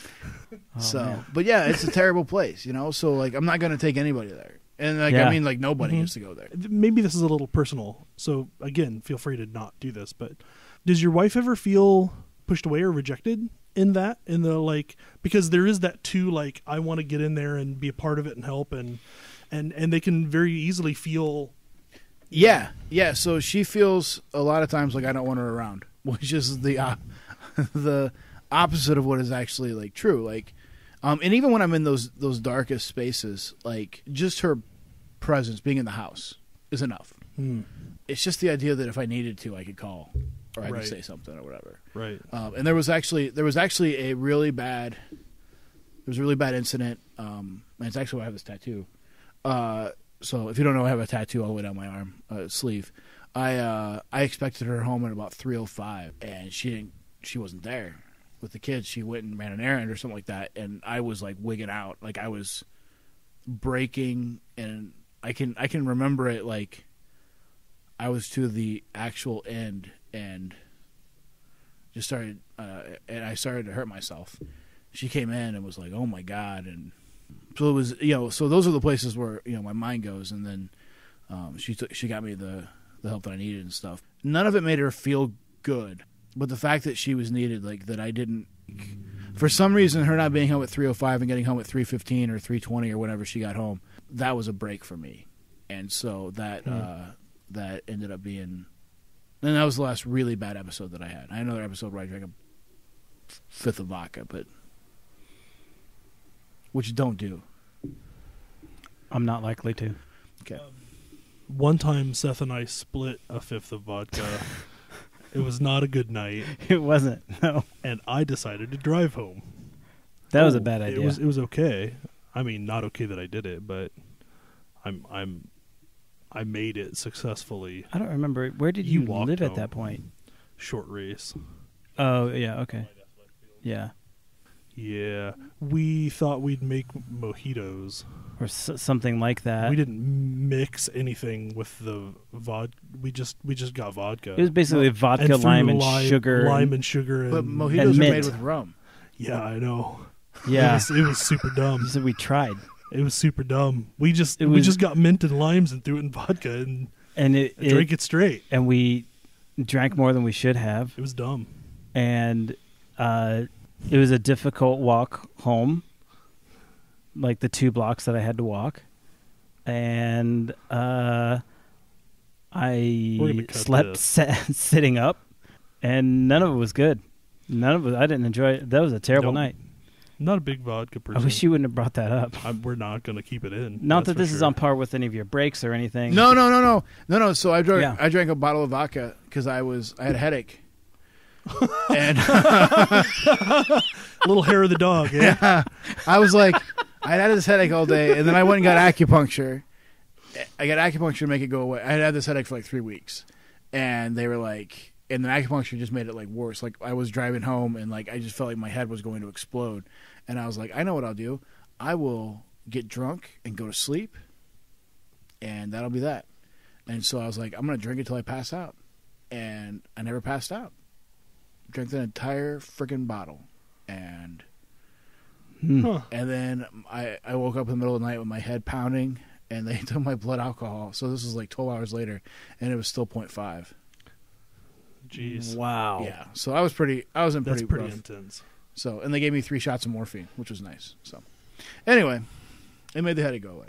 Oh, so, man. but yeah, it's a terrible place, you know. So like, I'm not gonna take anybody there, and like, Yeah. I mean, like nobody Mhm. gets to go there. Maybe this is a little personal. So again, feel free to not do this. But does your wife ever feel pushed away or rejected in that? In the like, because there is that too. Like, I want to get in there and be a part of it and help, and and and they can very easily feel. Yeah, yeah. So she feels a lot of times like I don't want her around, which is the op- the opposite of what is actually like true. Like, um, and even when I'm in those those darkest spaces, like just her presence, being in the house, is enough. Hmm, It's just the idea that if I needed to, I could call or I Right. could say something or whatever. right. Um, and there was actually there was actually a really bad there was a really bad incident. Um, and it's actually why I have this tattoo. Uh, so if you don't know, I have a tattoo all the way down my arm uh, sleeve. I uh, I expected her home at about three oh five, and she didn't. She wasn't there with the kids. She went and ran an errand or something like that, and I was like wigging out, like I was breaking, and I can I can remember it like I was to the actual end and just started uh, and I started to hurt myself. She came in and was like, "Oh my god!" and so it was you know so those are the places where you know my mind goes, and then um, she took she got me the the help that I needed and stuff. None of it made her feel good, but the fact that she was needed, like that, I didn't. For some reason, her not being home at three oh five and getting home at three fifteen or three twenty or whenever she got home, that was a break for me, and so that Hmm. uh, that ended up being and that was the last really bad episode that I had. I had another episode where I drank a fifth of vodka, but which you don't do. I'm not likely to. Okay. One time, Seth and I split a fifth of vodka. it was not a good night, It wasn't. No. and I decided to drive home. That was a Oh, bad idea. It was it was okay. I mean, not okay that I did it, but I'm I'm I made it successfully. I don't remember. Where did You you, walked live at home. that point? Short race. Oh, yeah. Okay. Yeah. Yeah, we thought we'd make mojitos. Or s- something like that. we didn't mix anything with the vodka. We just we just got vodka. It was basically vodka, threw lime, and lime, sugar. lime and- and sugar. But and, mojitos and are made with rum. yeah, I know. It yeah. was, it was super dumb. So we tried, It was super dumb. We just It we just got mint and limes and threw it in vodka and and it, it drank it straight. and we drank more than we should have, It was dumb. and uh, it was a difficult walk home, like the two blocks that I had to walk, and uh, I slept sitting up, and none of it was good. None of it. I didn't enjoy it. That was a terrible Nope. night. Not a big vodka person. I wish you wouldn't have brought that up. I'm, we're not going to keep it in. Not that for this is on par with any of your breaks or anything. No, no, no, no, no, no. So I drank. Yeah. I drank a bottle of vodka because I was. I had a headache. and A little hair of the dog. Yeah. yeah, I was like, I had this headache all day, and then I went and got acupuncture. I got acupuncture to make it go away. I had had this headache for like three weeks, and they were like, and the acupuncture just made it like worse. Like I was driving home, and like I just felt like my head was going to explode, and I was like, I know what I'll do. I will get drunk and go to sleep, and that'll be that. And so I was like, I'm gonna drink it till I pass out, and I never passed out. Drank the entire freaking bottle, and Hmm. Huh. and then I, I woke up in the middle of the night with my head pounding, and they took my blood alcohol. So this was like 12 hours later, and it was still 0.5. Jeez. Wow. Yeah. So I was pretty, I was in pretty. That's pretty, pretty rough. intense. So, and they gave me three shots of morphine, which was nice. So, anyway, it made the headache go away.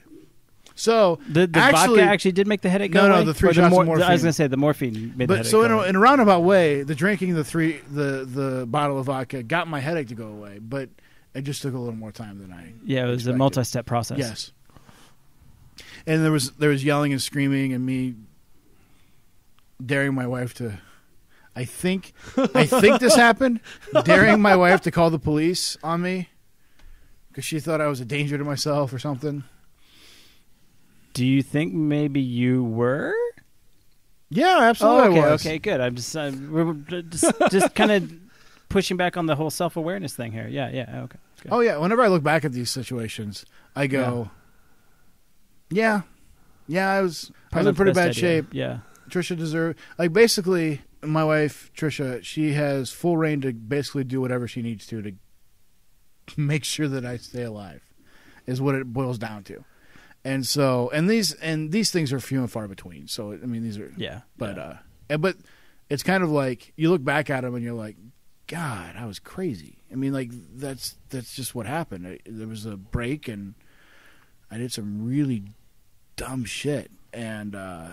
So, The, the Actually- vodka actually did make the headache go No, no, away? the three Or shots of mor- morphine. I was going to say the morphine made the but headache so go in a, in a roundabout way, the drinking the three, the the bottle of vodka got my headache to go away, but it just took a little more time than I yeah, it was a multi-step process. Yes. And there was there was yelling and screaming and me daring my wife to I think I think this happened daring my wife to call the police on me cuz she thought I was a danger to myself or something. Do you think maybe you were? Yeah, absolutely Oh, okay, okay, good. I'm just uh, we're just, just kind of pushing back on the whole self-awareness thing here. Yeah, yeah, okay. Good. Oh yeah, whenever I look back at these situations, I go Yeah. Yeah, I was I was in pretty bad idea. shape. Yeah. Trisha deserve like basically my wife Trisha she has full reign to basically do whatever she needs to to make sure that I stay alive is what it boils down to. And so and these and these things are few and far between. So I mean these are Yeah. but yeah. uh and, but it's kind of like you look back at them and you're like god, I was crazy. I mean like that's that's just what happened. I, there was a break and I did some really dumb shit and uh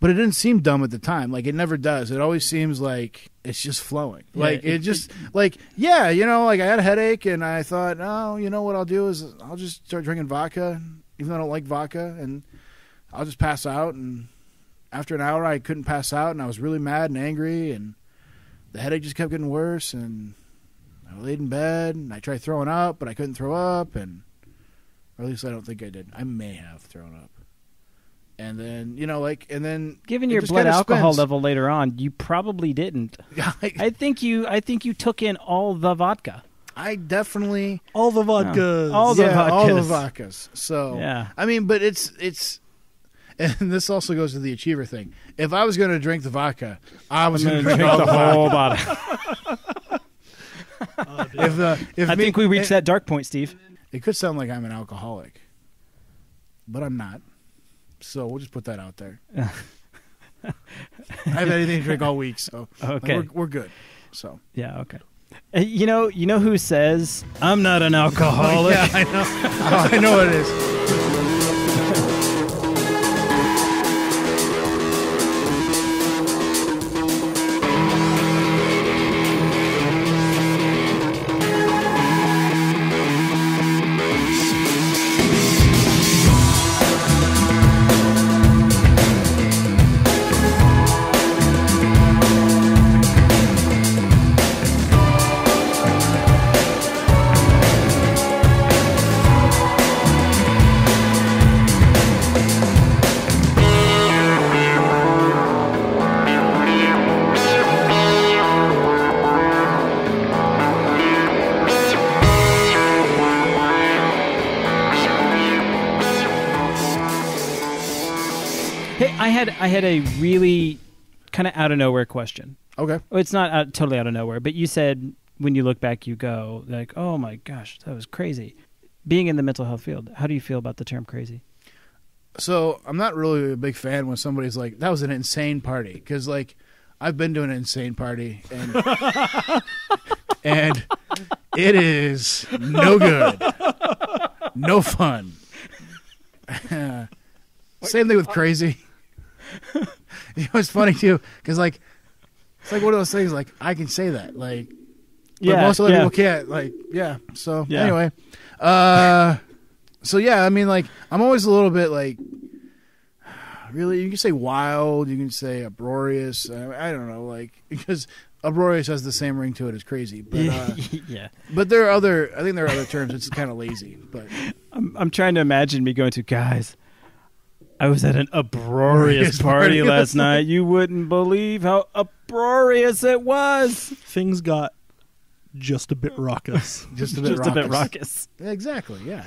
but it didn't seem dumb at the time. Like it never does. It always seems like it's just flowing. Yeah, like it, it- just like yeah, you know, like I had a headache and I thought, oh, you know what I'll do is I'll just start drinking vodka, even though I don't like vodka, and I'll just pass out. And after an hour, I couldn't pass out, and I was really mad and angry, and the headache just kept getting worse. And I laid in bed and I tried throwing up, but I couldn't throw up, and or at least I don't think I did. I may have thrown up. And then you know, like, and then Given your blood alcohol spins. level later on, you probably didn't. I, I think you. I think you took in all the vodka. I definitely All the vodkas. All the yeah, all the vodkas. vodkas. So Yeah. I mean, but it's it's, and this also goes to the achiever thing. If I was going to drink the vodka, I was going to drink, all the vodka. bottle. Oh, dude. If the if I me- think we reached it, that dark point, Steve. It could sound like I'm an alcoholic, but I'm not. So we'll just put that out there. I haven't had anything to drink all week, so like, we're, we're good. So Yeah. Okay. Uh, You know. You know who says I'm not an alcoholic. yeah, I know. I know what it is. I had a really kind of out of nowhere question. Okay. Well, It's not out, totally out of nowhere, but you said when you look back, you go like, "Oh my gosh, that was crazy." Being in the mental health field, how do you feel about the term "crazy"? So I'm not really a big fan when somebody's like, "That was an insane party," because like I've been to an insane party and and it is no good, no fun. Same thing with crazy. know, it's funny too because like it's like one of those things. Like I can say that. Like, but Yeah, most other yeah. people can't. Like, yeah. So Yeah. anyway, uh, so yeah, I mean, like, I'm always a little bit like, really, you can say wild, you can say uproarious. I, I don't know, like, because uproarious has the same ring to it as crazy. But uh, yeah. but there are other. I think there are other terms. It's kind of lazy, but I'm, I'm trying to imagine me going to guys. I was at an uproarious Uproarious party party last last night. You wouldn't believe how uproarious it was. Things got just a bit raucous. just a bit Just a bit raucous. raucous. Exactly. Yeah.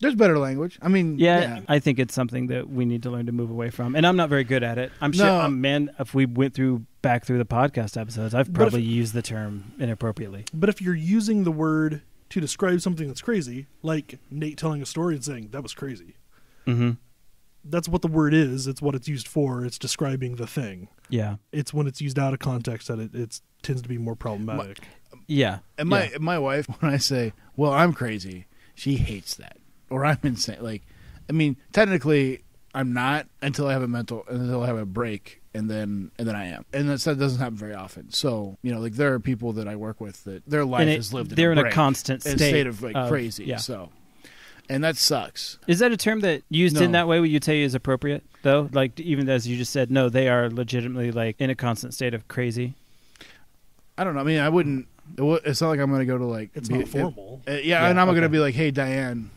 There's better language. I mean, Yeah, yeah. I think it's something that we need to learn to move away from. And I'm not very good at it. I'm sure, No. um, man, if we went through back through the podcast episodes, I've But if- probably used the term inappropriately. but if you're using the word to describe something that's crazy, like Nate telling a story and saying that was crazy, Mm-hmm. that's what the word is. It's what it's used for. It's describing the thing. Yeah. It's when it's used out of context that it it's, tends to be more problematic. Yeah. And my Yeah. my wife, when I say, "Well, I'm crazy," she hates that, or I'm insane. Like, I mean, technically, I'm not until I have a mental, until I have a break, and then and then I am. And that's, that doesn't happen very often. So you know, like there are people that I work with that their life And it- is lived. They're a in a constant in state, state of like of- crazy. yeah. So, and that sucks. Is that a term that used in that way would you say is appropriate though? Like even as you just said, no, they are legitimately like in a constant state of crazy. I don't know. I mean, I wouldn't. It's not like I'm going to go to like. It's be- not formal. Uh, yeah, Yeah, and I'm okay. going to be like, "Hey, Diane,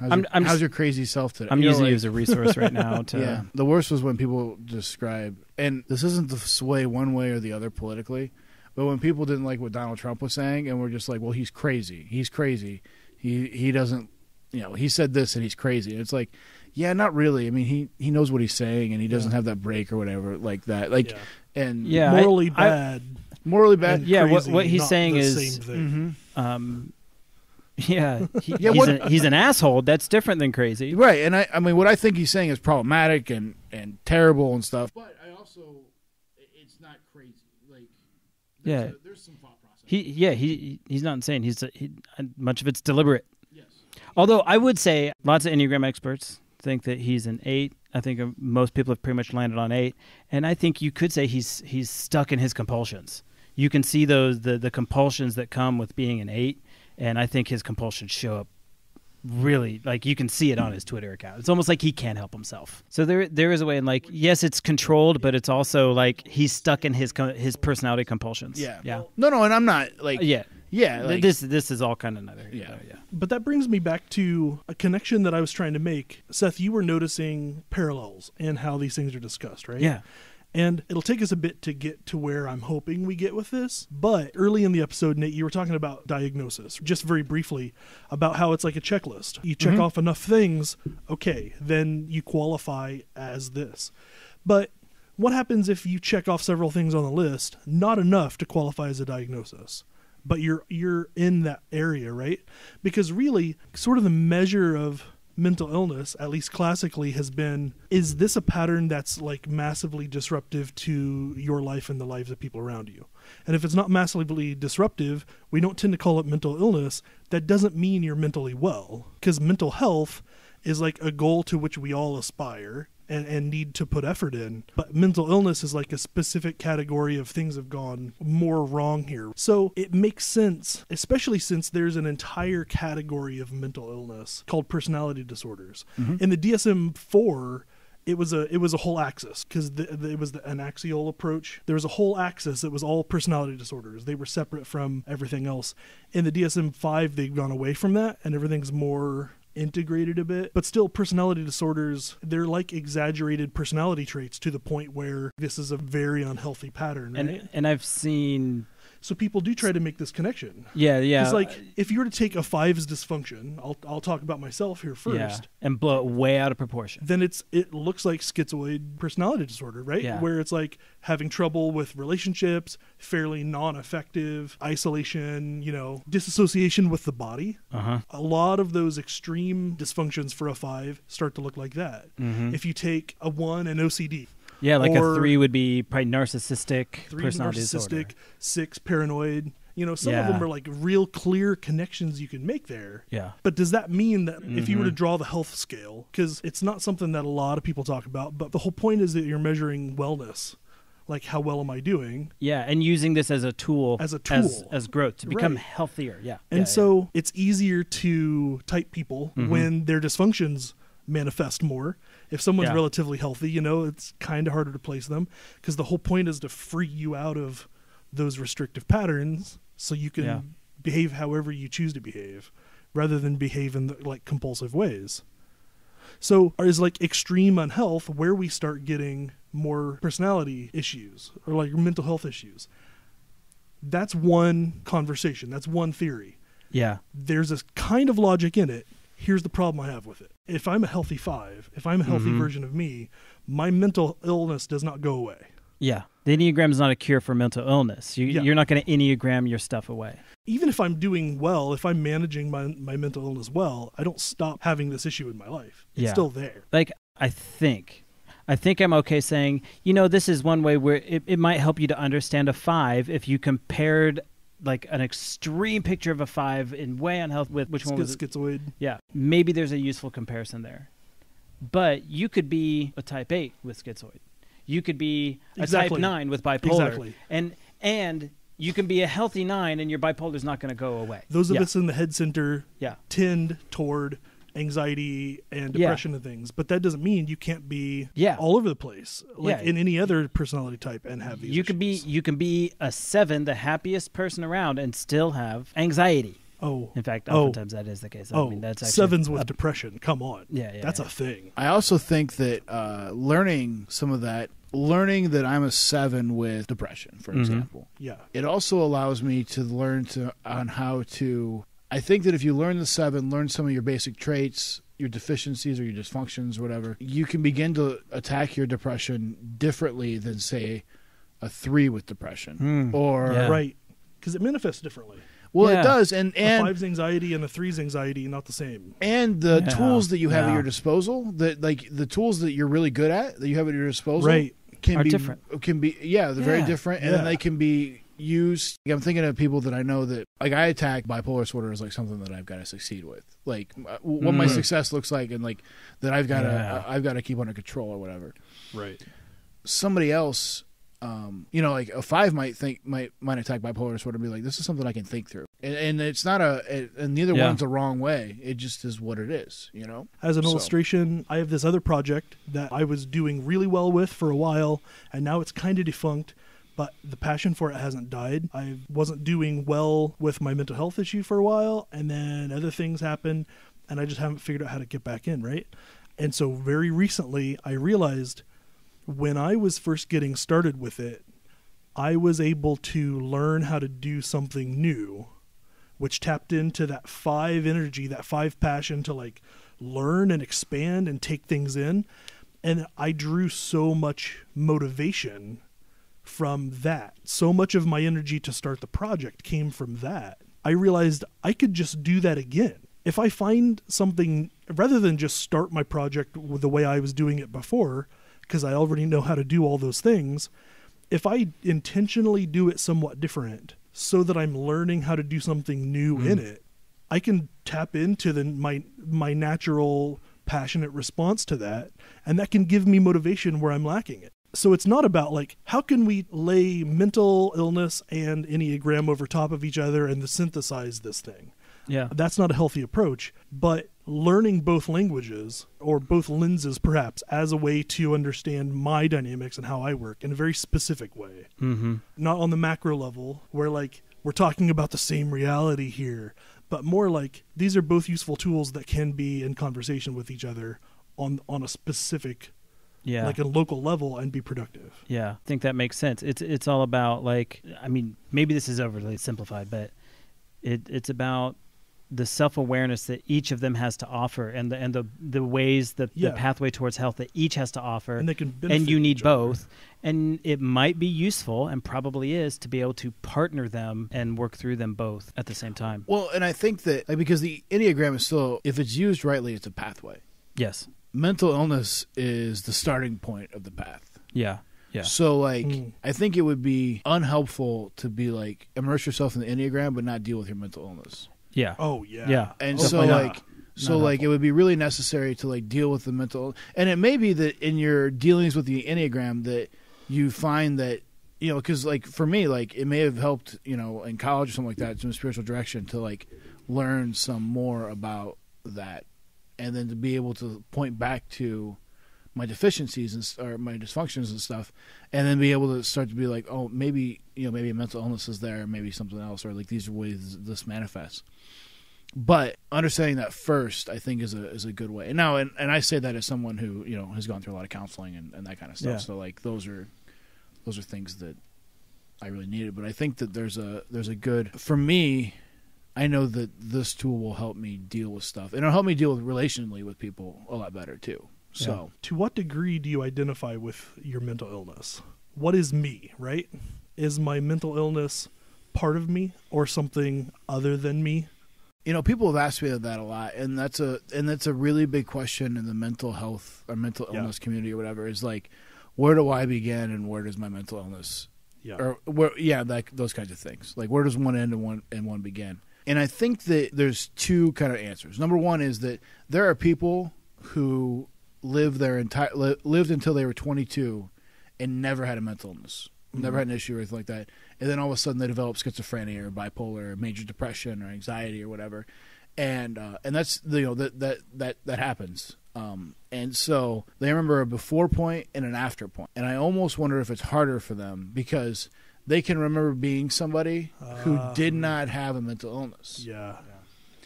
how's, I'm- your, I'm how's just- your crazy self today?" I'm You know, using like- you as a resource right now to yeah, the worst was when people describe, and this isn't the sway one way or the other politically, but when people didn't like what Donald Trump was saying, and were just like, "Well, he's crazy. He's crazy. He he doesn't, you know, he said this and he's crazy." And it's like, yeah, not really. I mean, he he knows what he's saying, and he doesn't Yeah. have that break or whatever like that. Like, Yeah. and Yeah, Morally I- bad. morally bad. and Yeah, what- crazy, what he's saying is- same thing. hmm um yeah, he, Yeah, he's, what- an, he's an asshole. That's different than crazy. Right, and I, I mean, what I think he's saying is problematic and and terrible and stuff. But I also, it's not crazy. Like, there's Yeah. a- there's some thought process. He yeah, he he's not insane. He's a, he, much of it's deliberate. Although I would say lots of Enneagram experts think that he's an eight. I think most people have pretty much landed on eight, and I think you could say he's he's stuck in his compulsions. You can see those the the compulsions that come with being an eight, and I think his compulsions show up really like you can see it on his Twitter account. It's almost like he can't help himself. So there there is a way, and like yes, it's controlled, but it's also like he's stuck in his his personality compulsions. Yeah. yeah, No, no, and I'm not like. Yeah. Yeah. Like, this this is all kind of neither. Yeah. there, yeah. But that brings me back to a connection that I was trying to make. Seth, you were noticing parallels in how these things are discussed, right? Yeah. And it'll take us a bit to get to where I'm hoping we get with this. But early in the episode, Nate, you were talking about diagnosis, just very briefly, about how it's like a checklist. You check mm-hmm. off enough things, okay, then you qualify as this. But what happens if you check off several things on the list, not enough to qualify as a diagnosis? But you're you're in that area, right? Because really, sort of the measure of mental illness, at least classically, has been is this a pattern that's like massively disruptive to your life and the lives of people around you? And if it's not massively disruptive, we don't tend to call it mental illness. That doesn't mean you're mentally well, because mental health is like a goal to which we all aspire and, and need to put effort in. But mental illness is like a specific category of things have gone more wrong here. So it makes sense, especially since there's an entire category of mental illness called personality disorders. Mm-hmm. In the DSM 4, it was a it was a whole axis because it was the, an axial approach. There was a whole axis that was all personality disorders. They were separate from everything else. In the DSM five, they've gone away from that, and everything's more integrated a bit. But still, personality disorders they're like exaggerated personality traits to the point where this is a very unhealthy pattern. Right? And and I've seen so people do try to make this connection. yeah yeah Because like if you were to take a five's dysfunction, I'll I'll talk about myself here first yeah and blow it way out of proportion. then it's it looks like schizoid personality disorder, right? Yeah. Where it's like having trouble with relationships, fairly non-effective, isolation, you know, disassociation with the body. Uh huh. A lot of those extreme dysfunctions for a 5 start to look like that. Mhm. If you take a 1 and OCD, Yeah, like a three would be probably narcissistic 3 personality narcissistic, disorder. 6 paranoid, you know, some of them are like real clear connections you can make there. Yeah. But does that mean that if you were to Mhm. draw the health scale, because it's not something that a lot of people talk about, but the whole point is that you're measuring wellness like how well am I doing? Yeah, and using this as a tool, As a as, tool. as growth to become Right. healthier. Yeah, And Yeah, so it's easier to type people Mhm. when their dysfunctions manifest more. If someone's Yeah. relatively healthy, you know, it's kind of harder to place them because the whole point is to free you out of those restrictive patterns so you can Yeah. behave however you choose to behave rather than behave in like compulsive ways. So is like extreme unhealth where we start getting more personality issues or like mental health issues. That's one conversation. That's one theory yeah, there's this kind of logic in it. Here's the problem I have with it. If I'm a healthy five, if I'm a healthy Mhm. version of me, my mental illness does not go away. yeah. The enneagram is not a cure for mental illness. You, Yeah. You're not going to enneagram your stuff away. Even if I'm doing well, if I'm managing my, my mental illness well, I don't stop having this issue in my life. It's Yeah. still there. like I think I think I'm okay saying, you know, this is one way where it, it might help you to understand a five if you compared like an extreme picture of a five in way on health with which one was it? Schizoid. Yeah. Maybe there's a useful comparison there. But you could be a type eight with schizoid. You could be a Exactly. type nine with bipolar. Exactly. And and you can be a healthy nine and your bipolar is not gonna go away. Those of yeah. us in the head center Yeah. tend toward anxiety and Yeah. depression and things, but that doesn't mean you can't be Yeah. all over the place, like Yeah. in any other personality type, and have these. You could be you can be a seven, the happiest person around, and still have anxiety. oh In fact, Oh. oftentimes that is the case. I oh mean, that's actually sevens with a- depression. Come on, Yeah, yeah, that's yeah. a thing. I also think that uh, learning some of that, learning that I'm a seven with depression, for Mhm. example, Yeah, it also allows me to learn to on how to. I think that if you learn the seven, learn some of your basic traits, your deficiencies or your dysfunctions, or whatever, you can begin to attack your depression differently than say a three with depression Hmm. or Yeah. right. Because it manifests differently. well, Yeah. it does, and a and five's anxiety and the three's anxiety not the same. and the Yeah. tools that you have Yeah. at your disposal that like the tools that you're really good at that you have at your disposal Right. can Are be different. can be yeah they're very different and then they can be used like, i'm thinking of people that i know that like i attack bipolar disorder as like something that i've got to succeed with like uh, what my Mm. success looks like and like that i've got to Yeah. i've got to keep under control or whatever Right. somebody else um, you know, like a five might think might might attack bipolar disorder and be like, this is something I can think through, and, and it's not a, it, and neither Yeah. one's a wrong way. It just is what it is, you know. As an So- illustration, I have this other project that I was doing really well with for a while, and now it's kind of defunct. But the passion for it hasn't died. I wasn't doing well with my mental health issue for a while, and then other things happened, and I just haven't figured out how to get back in, right? And so, very recently, I realized when I was first getting started with it, I was able to learn how to do something new, which tapped into that five energy, that five passion to like learn and expand and take things in. And I drew so much motivation from that. So much of my energy to start the project came from that. I realized I could just do that again. If I find something, rather than just start my project with the way I was doing it before, because I already know how to do all those things, if I intentionally do it somewhat different so that I'm learning how to do something new hmm. in it, I can tap into the my my natural passionate response to that and that can give me motivation where I'm lacking it. So it's not about like how can we lay mental illness and enneagram over top of each other and synthesize this thing. Yeah. That's not a healthy approach, but learning both languages or both lenses perhaps as a way to understand my dynamics and how I work in a very specific way Mm-hmm. not on the macro level where like we're talking about the same reality here but more like these are both useful tools that can be in conversation with each other on on a specific Yeah. like a local level and be productive Yeah, I think that makes sense. It's it's all about like I mean maybe this is overly simplified, but it it's about the self awareness that each of them has to offer and the and the the ways that Yeah. the pathway towards health that each has to offer. and they can benefit and you need each other. both. And it might be useful and probably is to be able to partner them and work through them both at the same time. Well, and I think that like because the enneagram is still, if it's used rightly, it's a pathway. Yes. Mental illness is the starting point of the path. Yeah. Yeah. So like Mm. I think it would be unhelpful to be like immerse yourself in the enneagram but not deal with your mental illness. Yeah. oh yeah Yeah. And Oh, so yeah. like so Not like it would be really necessary to like deal with the mental and it may be that in your dealings with the enneagram that you find that you know because like for me like it may have helped you know in college or something like that some spiritual direction to like learn some more about that and then to be able to point back to my deficiencies and or my dysfunctions and stuff and then be able to start to be like oh maybe you know maybe a mental illness is there maybe something else or like these are ways this manifests. But understanding that first i think is a is a good way. And now and, and i say that as someone who you know has gone through a lot of counseling and, and that kind of stuff. Yeah. so like those are those are things that i really needed. But i think that there's a there's a good for me i know that this tool will help me deal with stuff and it'll help me deal with relationally with people a lot better too so To what degree do you identify with your mental illness? What is me, right? Is my mental illness part of me or something other than me? You know, people have asked me that a lot, and that's a and that's a really big question in the mental health or mental Yeah. illness community or whatever. Is like, where do I begin and where does my mental illness Yeah. or where yeah like those kinds of things like where does one end and one and one begin and i think that there's two kind of answers. Number one is that there are people who live their entire li- lived until they were 22 and never had a mental illness never had an issue or anything like that. And then all of a sudden they develop schizophrenia or bipolar or major depression or anxiety or whatever. And uh, and that's you know that that that that happens. Um, and so they remember a before point and an after point. And i almost wonder if it's harder for them because they can remember being somebody who Ah. did not have a mental illness Yeah.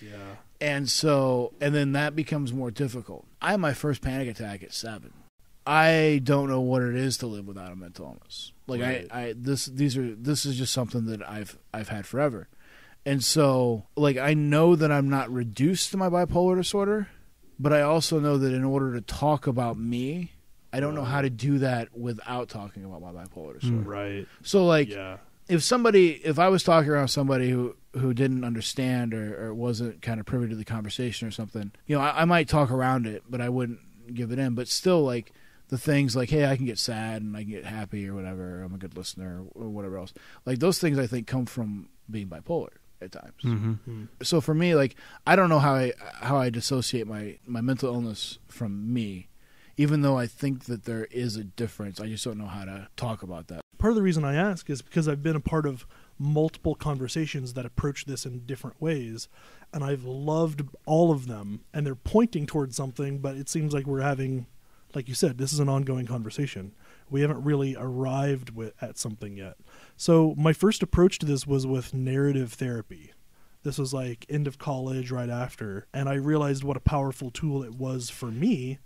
Yeah. and so and then that becomes more difficult i had my first panic attack at seven i don't know what it is to live without a mental illness like Right. I, I this these are this is just something that i've i've had forever and so like i know that i'm not reduced to my bipolar disorder but i also know that in order to talk about me i don't know how to do that without talking about my bipolar disorder Right. so like yeah. if somebody if I was talking around somebody who who didn't understand or, or wasn't kind of privy to the conversation or something, you know, I, I might talk around it, but I wouldn't give it in. But still, like the things like, hey, I can get sad and I can get happy or whatever. I'm a good listener or whatever else. Like those things, I think come from being bipolar at times. Mm-hmm. So for me, like I don't know how I how I dissociate my my mental illness from me. Even though I think that there is a difference, I just don't know how to talk about that. Part of the reason I ask is because I've been a part of multiple conversations that approach this in different ways, and I've loved all of them, and they're pointing towards something, but it seems like we're having, like you said, this is an ongoing conversation. We haven't really arrived with, at something yet. So my first approach to this was with narrative therapy. This was like end of college, right after, and I realized what a powerful tool it was for me,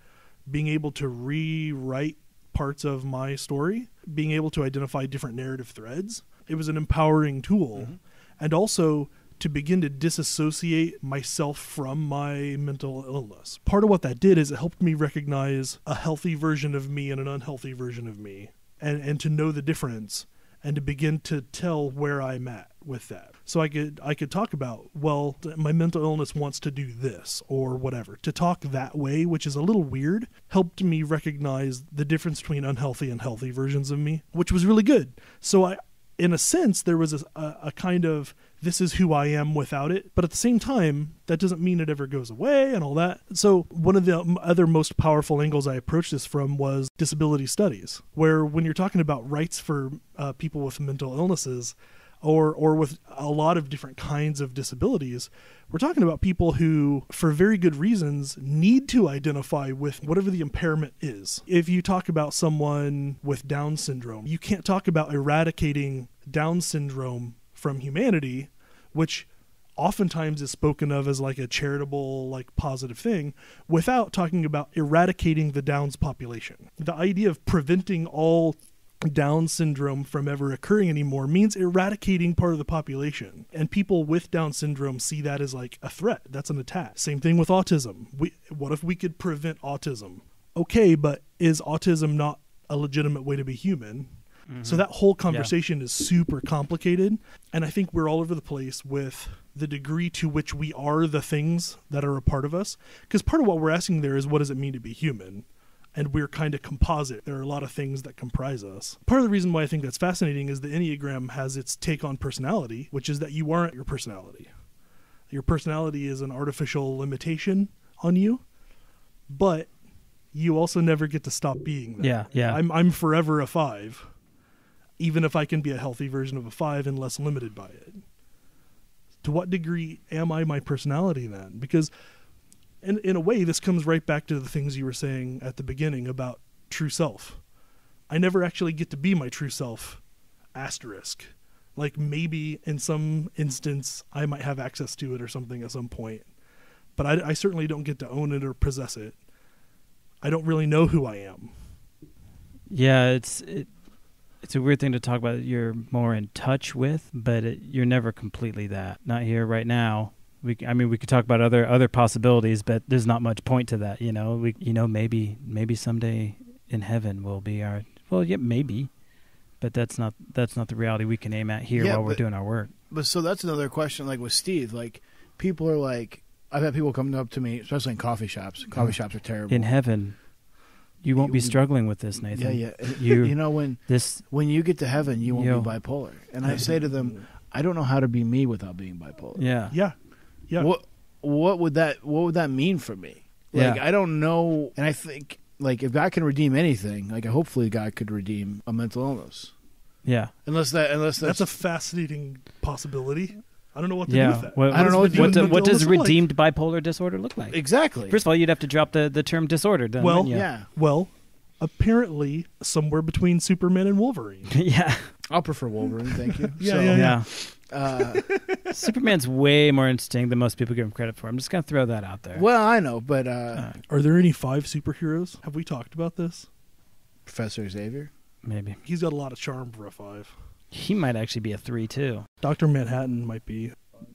being able to rewrite parts of my story, being able to identify different narrative threads. It was an empowering tool. Mm-hmm. And also to begin to disassociate myself from my mental illness. Part of what that did is it helped me recognize a healthy version of me and an unhealthy version of me and, and to know the difference and to begin to tell where I'm at with that. So I could I could talk about, well, my mental illness wants to do this or whatever. To talk that way, which is a little weird, helped me recognize the difference between unhealthy and healthy versions of me, which was really good. So I in a sense there was a, a, kind of this is who I am without it, but at the same time that doesn't mean it ever goes away and all that. So one of the other most powerful angles I approached this from was disability studies, where when you're talking about rights for uh, people with mental illnesses, or or with a lot of different kinds of disabilities we're talking about people who for very good reasons need to identify with whatever the impairment is. If you talk about someone with down syndrome you can't talk about eradicating down syndrome from humanity which oftentimes is spoken of as like a charitable like positive thing without talking about eradicating the downs population. The idea of preventing all down syndrome from ever occurring anymore means eradicating part of the population. And people with down syndrome see that as like a threat. That's an attack. Same thing with autism. We what if we could prevent autism? Okay but is autism not a legitimate way to be human? So mm-hmm. that whole conversation is super complicated. And i think we're all over the place with the degree to which we are the things that are a part of us. Because part of what we're asking there is what does it mean to be human and we're kind of composite. There are a lot of things that comprise us. Part of the reason why I think that's fascinating is the Enneagram has its take on personality, which is that you aren't your personality. Your personality is an artificial limitation on you, but you also never get to stop being that. Yeah, yeah. I'm I'm forever a five, even if I can be a healthy version of a five and less limited by it. To what degree am I my personality then? Because, in in a way, this comes right back to the things you were saying at the beginning about true self. I never actually get to be my true self. Asterisk. Like maybe in some instance I might have access to it or something at some point, but I, I certainly don't get to own it or possess it. I don't really know who I am. Yeah, it's it, it's a weird thing to talk about. You're more in touch with, but it, you're never completely that. Not here right now. We, I mean, we could talk about other other possibilities, but there's not much point to that. You know, we, you know, maybe maybe someday in heaven will be our. Well, yeah, maybe, but that's not that's not the reality we can aim at here Yeah, while we're doing our work. But so that's another question. Like with Steve, like people are like, I've had people come up to me, especially in coffee shops. Coffee shops are terrible. In heaven, you won't be struggling with this, yeah, Nathan. yeah. You- you know when This, when you get to heaven, you won't Yo. be bipolar. And I say to them, I don't know how to be me without being bipolar. yeah, Yeah. Yeah. What what would that what would that mean for me? Like Yeah. I don't know. And I think like if God can redeem anything, like hopefully God could redeem a mental illness. yeah, Unless that unless That's that's, a fascinating possibility. I don't know what to do with that. What, I don't know what- what, do- what does illness look like? redeemed bipolar disorder look like? exactly. First of all, you'd have to drop the, the term disorder. Then, Well, wouldn't yeah. Well, apparently somewhere between Superman and Wolverine. yeah, I'll prefer Wolverine, thank you. Yeah, So, yeah, yeah. Uh, Superman's way more interesting than most people give him credit for. I'm just gonna throw that out there. well, I know, but uh, Uh, Are there any five superheroes? Have we talked about this? Professor Xavier. maybe He's got a lot of charm for a five. he might actually be a three too. Doctor Manhattan might be.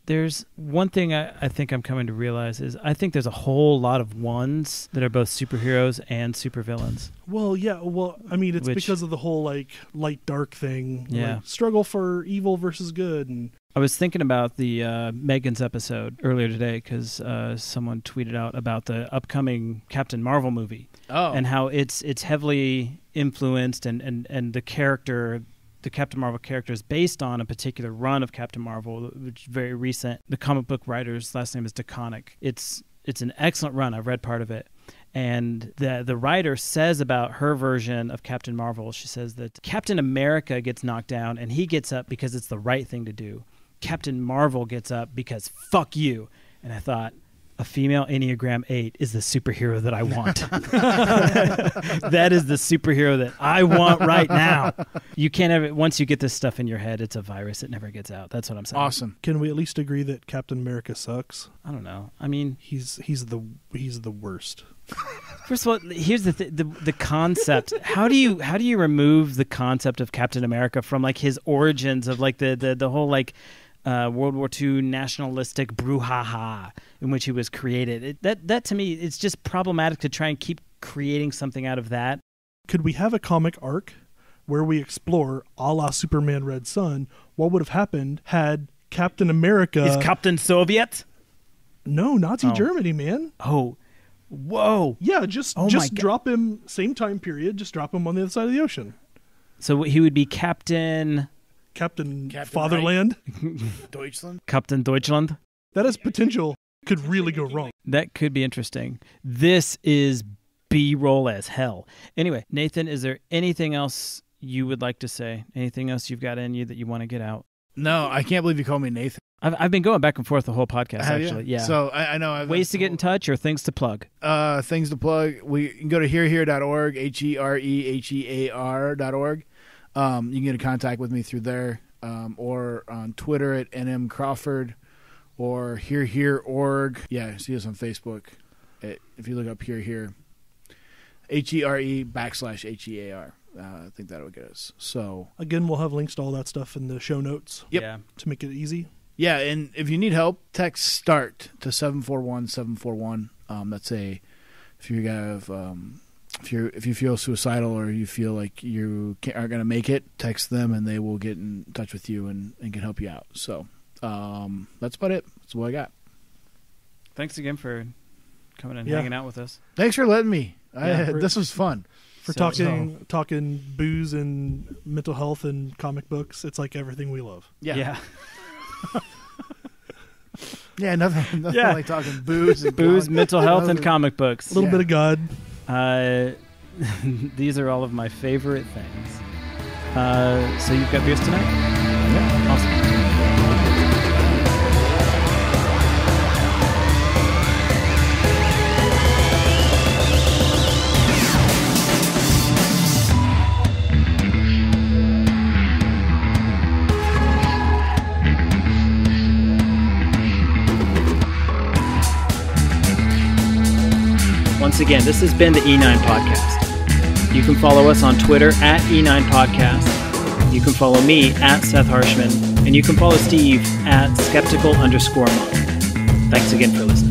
There's one thing I, I think I'm coming to realize is I think there's a whole lot of ones that are both superheroes and supervillains. Well, yeah. Well, I mean, it's Which- because of the whole like light dark thing. Yeah. like, struggle for evil versus good, and I was thinking about the uh, Megan's episode earlier today because uh, someone tweeted out about the upcoming Captain Marvel movie. Oh, and how it's it's heavily influenced and, and, and the character the Captain Marvel character is based on a particular run of Captain Marvel, which is very recent. The comic book writer's last name is DeConnick. It's it's an excellent run. I've read part of it. And the the writer says about her version of Captain Marvel, she says that Captain America gets knocked down and he gets up because it's the right thing to do. Captain Marvel gets up because fuck you. And I thought, a female Enneagram 8 is the superhero that I want. that is the superhero that I want right now. You can't ever, once you get this stuff in your head, it's a virus. It never gets out. That's what I'm saying. awesome. can we at least agree that Captain America sucks? I don't know. I mean, He's he's the he's the worst. first of all, here's the, th- the the concept. How do you how do you remove the concept of Captain America from like his origins of like the the, the whole like uh, World War II nationalistic brouhaha in which he was created? It, that that to me, it's just problematic to try and keep creating something out of that. Could we have a comic arc where we explore, a la Superman Red Sun, what would have happened had Captain America? is Captain Soviet? no, Nazi Oh. Germany, man. Oh, whoa! Yeah, just Oh just drop him same time period. Just drop him on the other side of the ocean. So he would be Captain Captain, Captain Fatherland. Deutschland. Captain Deutschland. That has potential. Could really go wrong. That could be interesting. This is B-roll as hell. Anyway, Nathan, is there anything else you would like to say? Anything else you've got in you that you want to get out? No, I can't believe you called me Nathan. I've, I've been going back and forth the whole podcast. Have ya? actually, yeah. So I, I know I've Ways to get in touch or things to plug. uh, things to plug. We you can go to herehear.org, H E R E H E A R dot org. Um, you can get in contact with me through there, um, or on Twitter at NM Crawford, or Here Hear org. Yeah, see us on Facebook. At, if you look up Here Hear, H E R E backslash H E A R. Uh, I think that'll get us. So Again, we'll have links to all that stuff in the show notes Yep. Yeah. to make it easy. Yeah, and if you need help, text START to 741 741. Um, that's a, if you have, um, if you if you feel suicidal or you feel like you can't, aren't going to make it, text them and they will get in touch with you and, and can help you out. So um, that's about it. That's what I got. Thanks again for coming and Yeah. hanging out with us. Thanks for letting me. Yeah. I, this was fun. For So- talking talking booze and mental health and comic books, it's like everything we love. Yeah. yeah. Yeah, nothing, nothing Yeah. like talking booze and Booze, comic- mental health, and comic books. A little Yeah. bit of God. Uh, these are all of my favorite things. Uh, so you've got beers tonight? Again, this has been the E9 Podcast. You can follow us on Twitter at E9 Podcast. You can follow me at Seth Harshman. And you can follow Steve at skeptical underscore monk. Thanks again for listening.